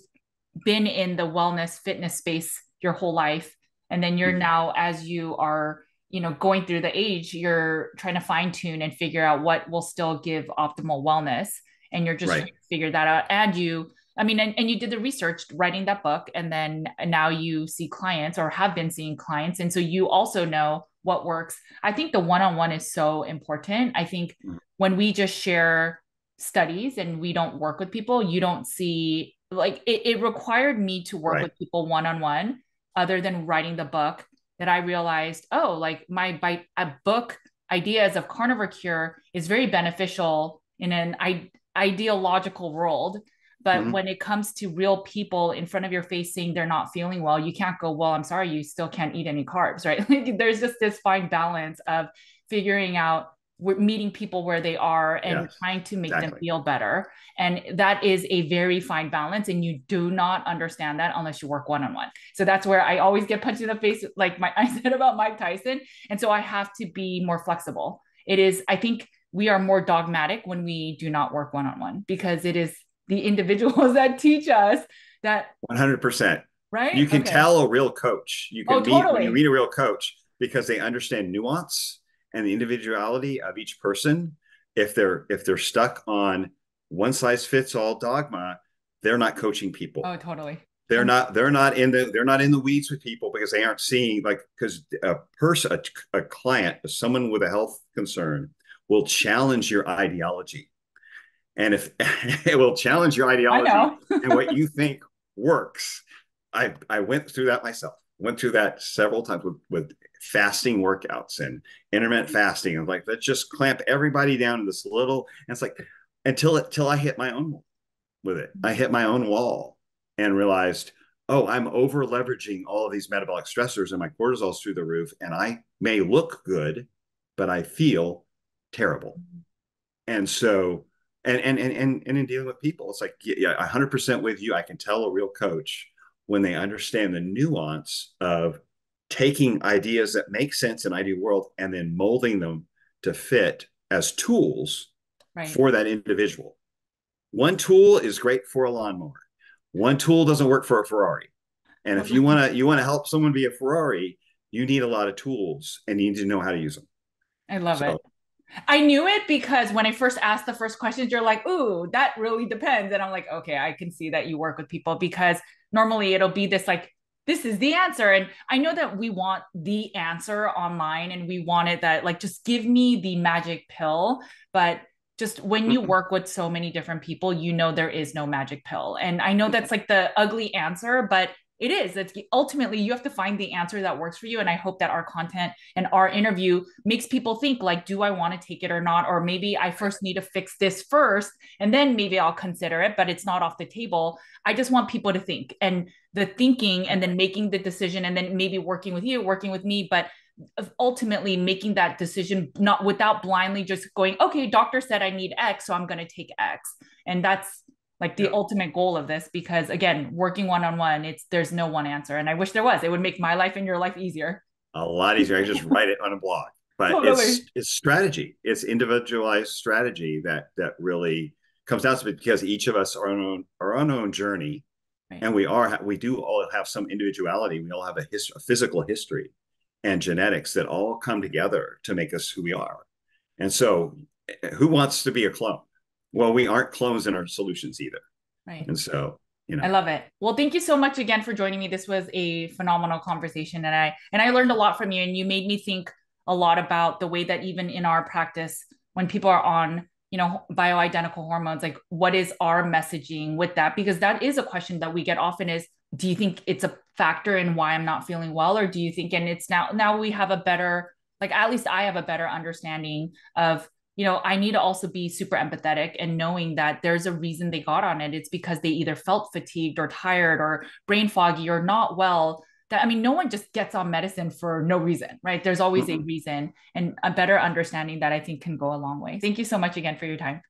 been in the wellness fitness space your whole life. And then you're mm-hmm. now, as you are, you know, going through the age, you're trying to fine tune and figure out what will still give optimal wellness. And you're just right. trying to figure that out. And you, I mean, and, and you did the research writing that book, and then now you see clients or have been seeing clients. And so you also know what works. I think the one on one is so important. I think mm-hmm. when we just share studies and we don't work with people, you don't see like it, it required me to work right. with people one on one, other than writing the book. That I realized, oh, like my by a book ideas of carnivore cure is very beneficial in an I- ideological world. But mm-hmm. when it comes to real people in front of your face saying they're not feeling well, you can't go, well, I'm sorry, you still can't eat any carbs, right? Like there's just this fine balance of figuring out we're meeting people where they are and yes, trying to make exactly. them feel better. And that is a very fine balance and you do not understand that unless you work one-on-one. So that's where i always get punched in the face like my, i said about mike tyson. And so i have to be more flexible. It is i think we are more dogmatic when we do not work one-on-one because it is the individuals that teach us that 100% right? You can okay. tell a real coach. You can oh, meet totally. when you meet a real coach because they understand nuance and the individuality of each person if they're if they're stuck on one size fits all dogma they're not coaching people. Oh totally. They're not they're not in the they're not in the weeds with people because they aren't seeing like because a person a, a client someone with a health concern will challenge your ideology. And if it will challenge your ideology and what you think works. I i went through that myself. Went through that several times with with fasting workouts and intermittent mm-hmm. fasting. I'm like, let's just clamp everybody down to this little. And it's like until it till I hit my own with it. I hit my own wall and realized, oh, I'm over leveraging all of these metabolic stressors and my cortisol's through the roof. And I may look good, but I feel terrible. Mm-hmm. And so, and and and and, and in dealing with people, it's like, yeah, 100% with you. I can tell a real coach when they understand the nuance of taking ideas that make sense in ideal world and then molding them to fit as tools right. for that individual. One tool is great for a lawnmower. One tool doesn't work for a Ferrari. And if you want to you want to help someone be a Ferrari, you need a lot of tools and you need to know how to use them. I love so, it. I knew it because when I first asked the first questions, you're like, "Ooh, that really depends." And I'm like, "Okay, I can see that you work with people because normally it'll be this like this is the answer. And I know that we want the answer online and we want it that like just give me the magic pill. But just when you mm-hmm. work with so many different people, you know there is no magic pill. And I know that's like the ugly answer, but it is. Ultimately you have to find the answer that works for you and i hope that our content and our interview makes people think like do i want to take it or not? Or maybe i first need to fix this first and then maybe i'll consider it but it's not off the table. I just want people to think and the thinking and then making the decision and then maybe working with you working with me but uh, ultimately making that decision not without blindly just going okay doctor said i need x so i'm going to take x. And that's like the yeah. ultimate goal of this because again working one-on-one it's there's no one answer and i wish there was. It would make my life and your life easier. A lot easier. I just write it on a blog. But totally. it's it's strategy. It's individualized strategy that that really comes down to it because each of us are on our own, our own journey. Right. and we are we do all have some individuality. We all have a, his, a physical history and genetics that all come together to make us who we are. And so eh, who wants to be a clone well, we aren't clones in our solutions either. Right. And so, you know. I love it. Well, thank you so much again for joining me. This was a phenomenal conversation and I and I learned a lot from you and you made me think a lot about the way that even in our practice when people are on you know bioidentical hormones like what is our messaging with that because that is a question that we get often is do you think it's a factor in why i'm not feeling well or do you think and it's now now we have a better like at least i have a better understanding of you know, I need to also be super empathetic and knowing that there's a reason they got on it. It's because they either felt fatigued or tired or brain foggy or not well. That I mean, no one just gets on medicine for no reason, right? There's always mm-hmm. a reason and a better understanding that I think can go a long way. Thank you so much again for your time.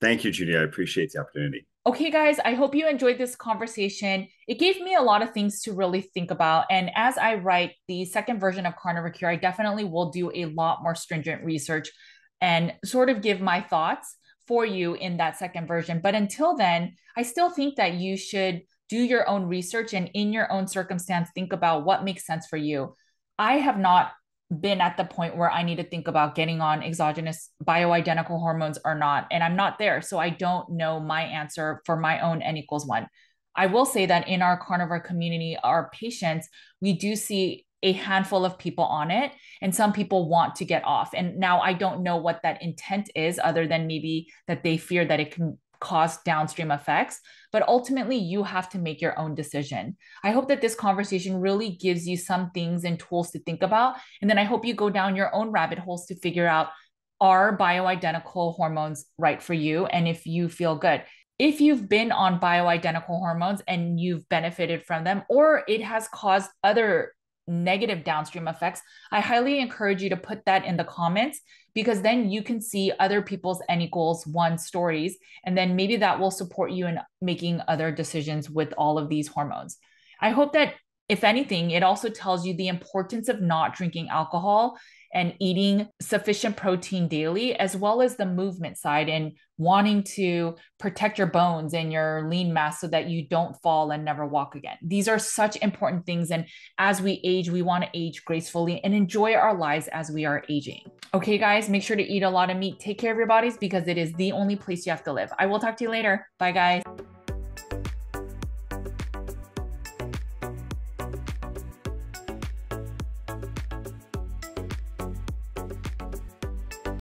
Thank you, Judy. I appreciate the opportunity. Okay, guys, I hope you enjoyed this conversation. It gave me a lot of things to really think about. And as I write the second version of Carnivore Cure, I definitely will do a lot more stringent research and sort of give my thoughts for you in that second version. But until then, I still think that you should do your own research and in your own circumstance, think about what makes sense for you. I have not been at the point where I need to think about getting on exogenous bioidentical hormones or not. And I'm not there. So I don't know my answer for my own N equals one. I will say that in our carnivore community, our patients, we do see a handful of people on it and some people want to get off. And now i don't know what that intent is other than maybe that they fear that it can cause downstream effects. But ultimately you have to make your own decision. I hope that this conversation really gives you some things and tools to think about. And then i hope you go down your own rabbit holes to figure out are bioidentical hormones right for you? And if you feel good. If you've been on bioidentical hormones and you've benefited from them or it has caused other negative downstream effects, I highly encourage you to put that in the comments because then you can see other people's N equals one stories. And then maybe that will support you in making other decisions with all of these hormones. I hope that if anything, it also tells you the importance of not drinking alcohol and eating sufficient protein daily, as well as the movement side and wanting to protect your bones and your lean mass so that you don't fall and never walk again. These are such important things. And as we age, we want to age gracefully and enjoy our lives as we are aging. Okay, guys, make sure to eat a lot of meat. Take care of your bodies because it is the only place you have to live. I will talk to you later. Bye, guys.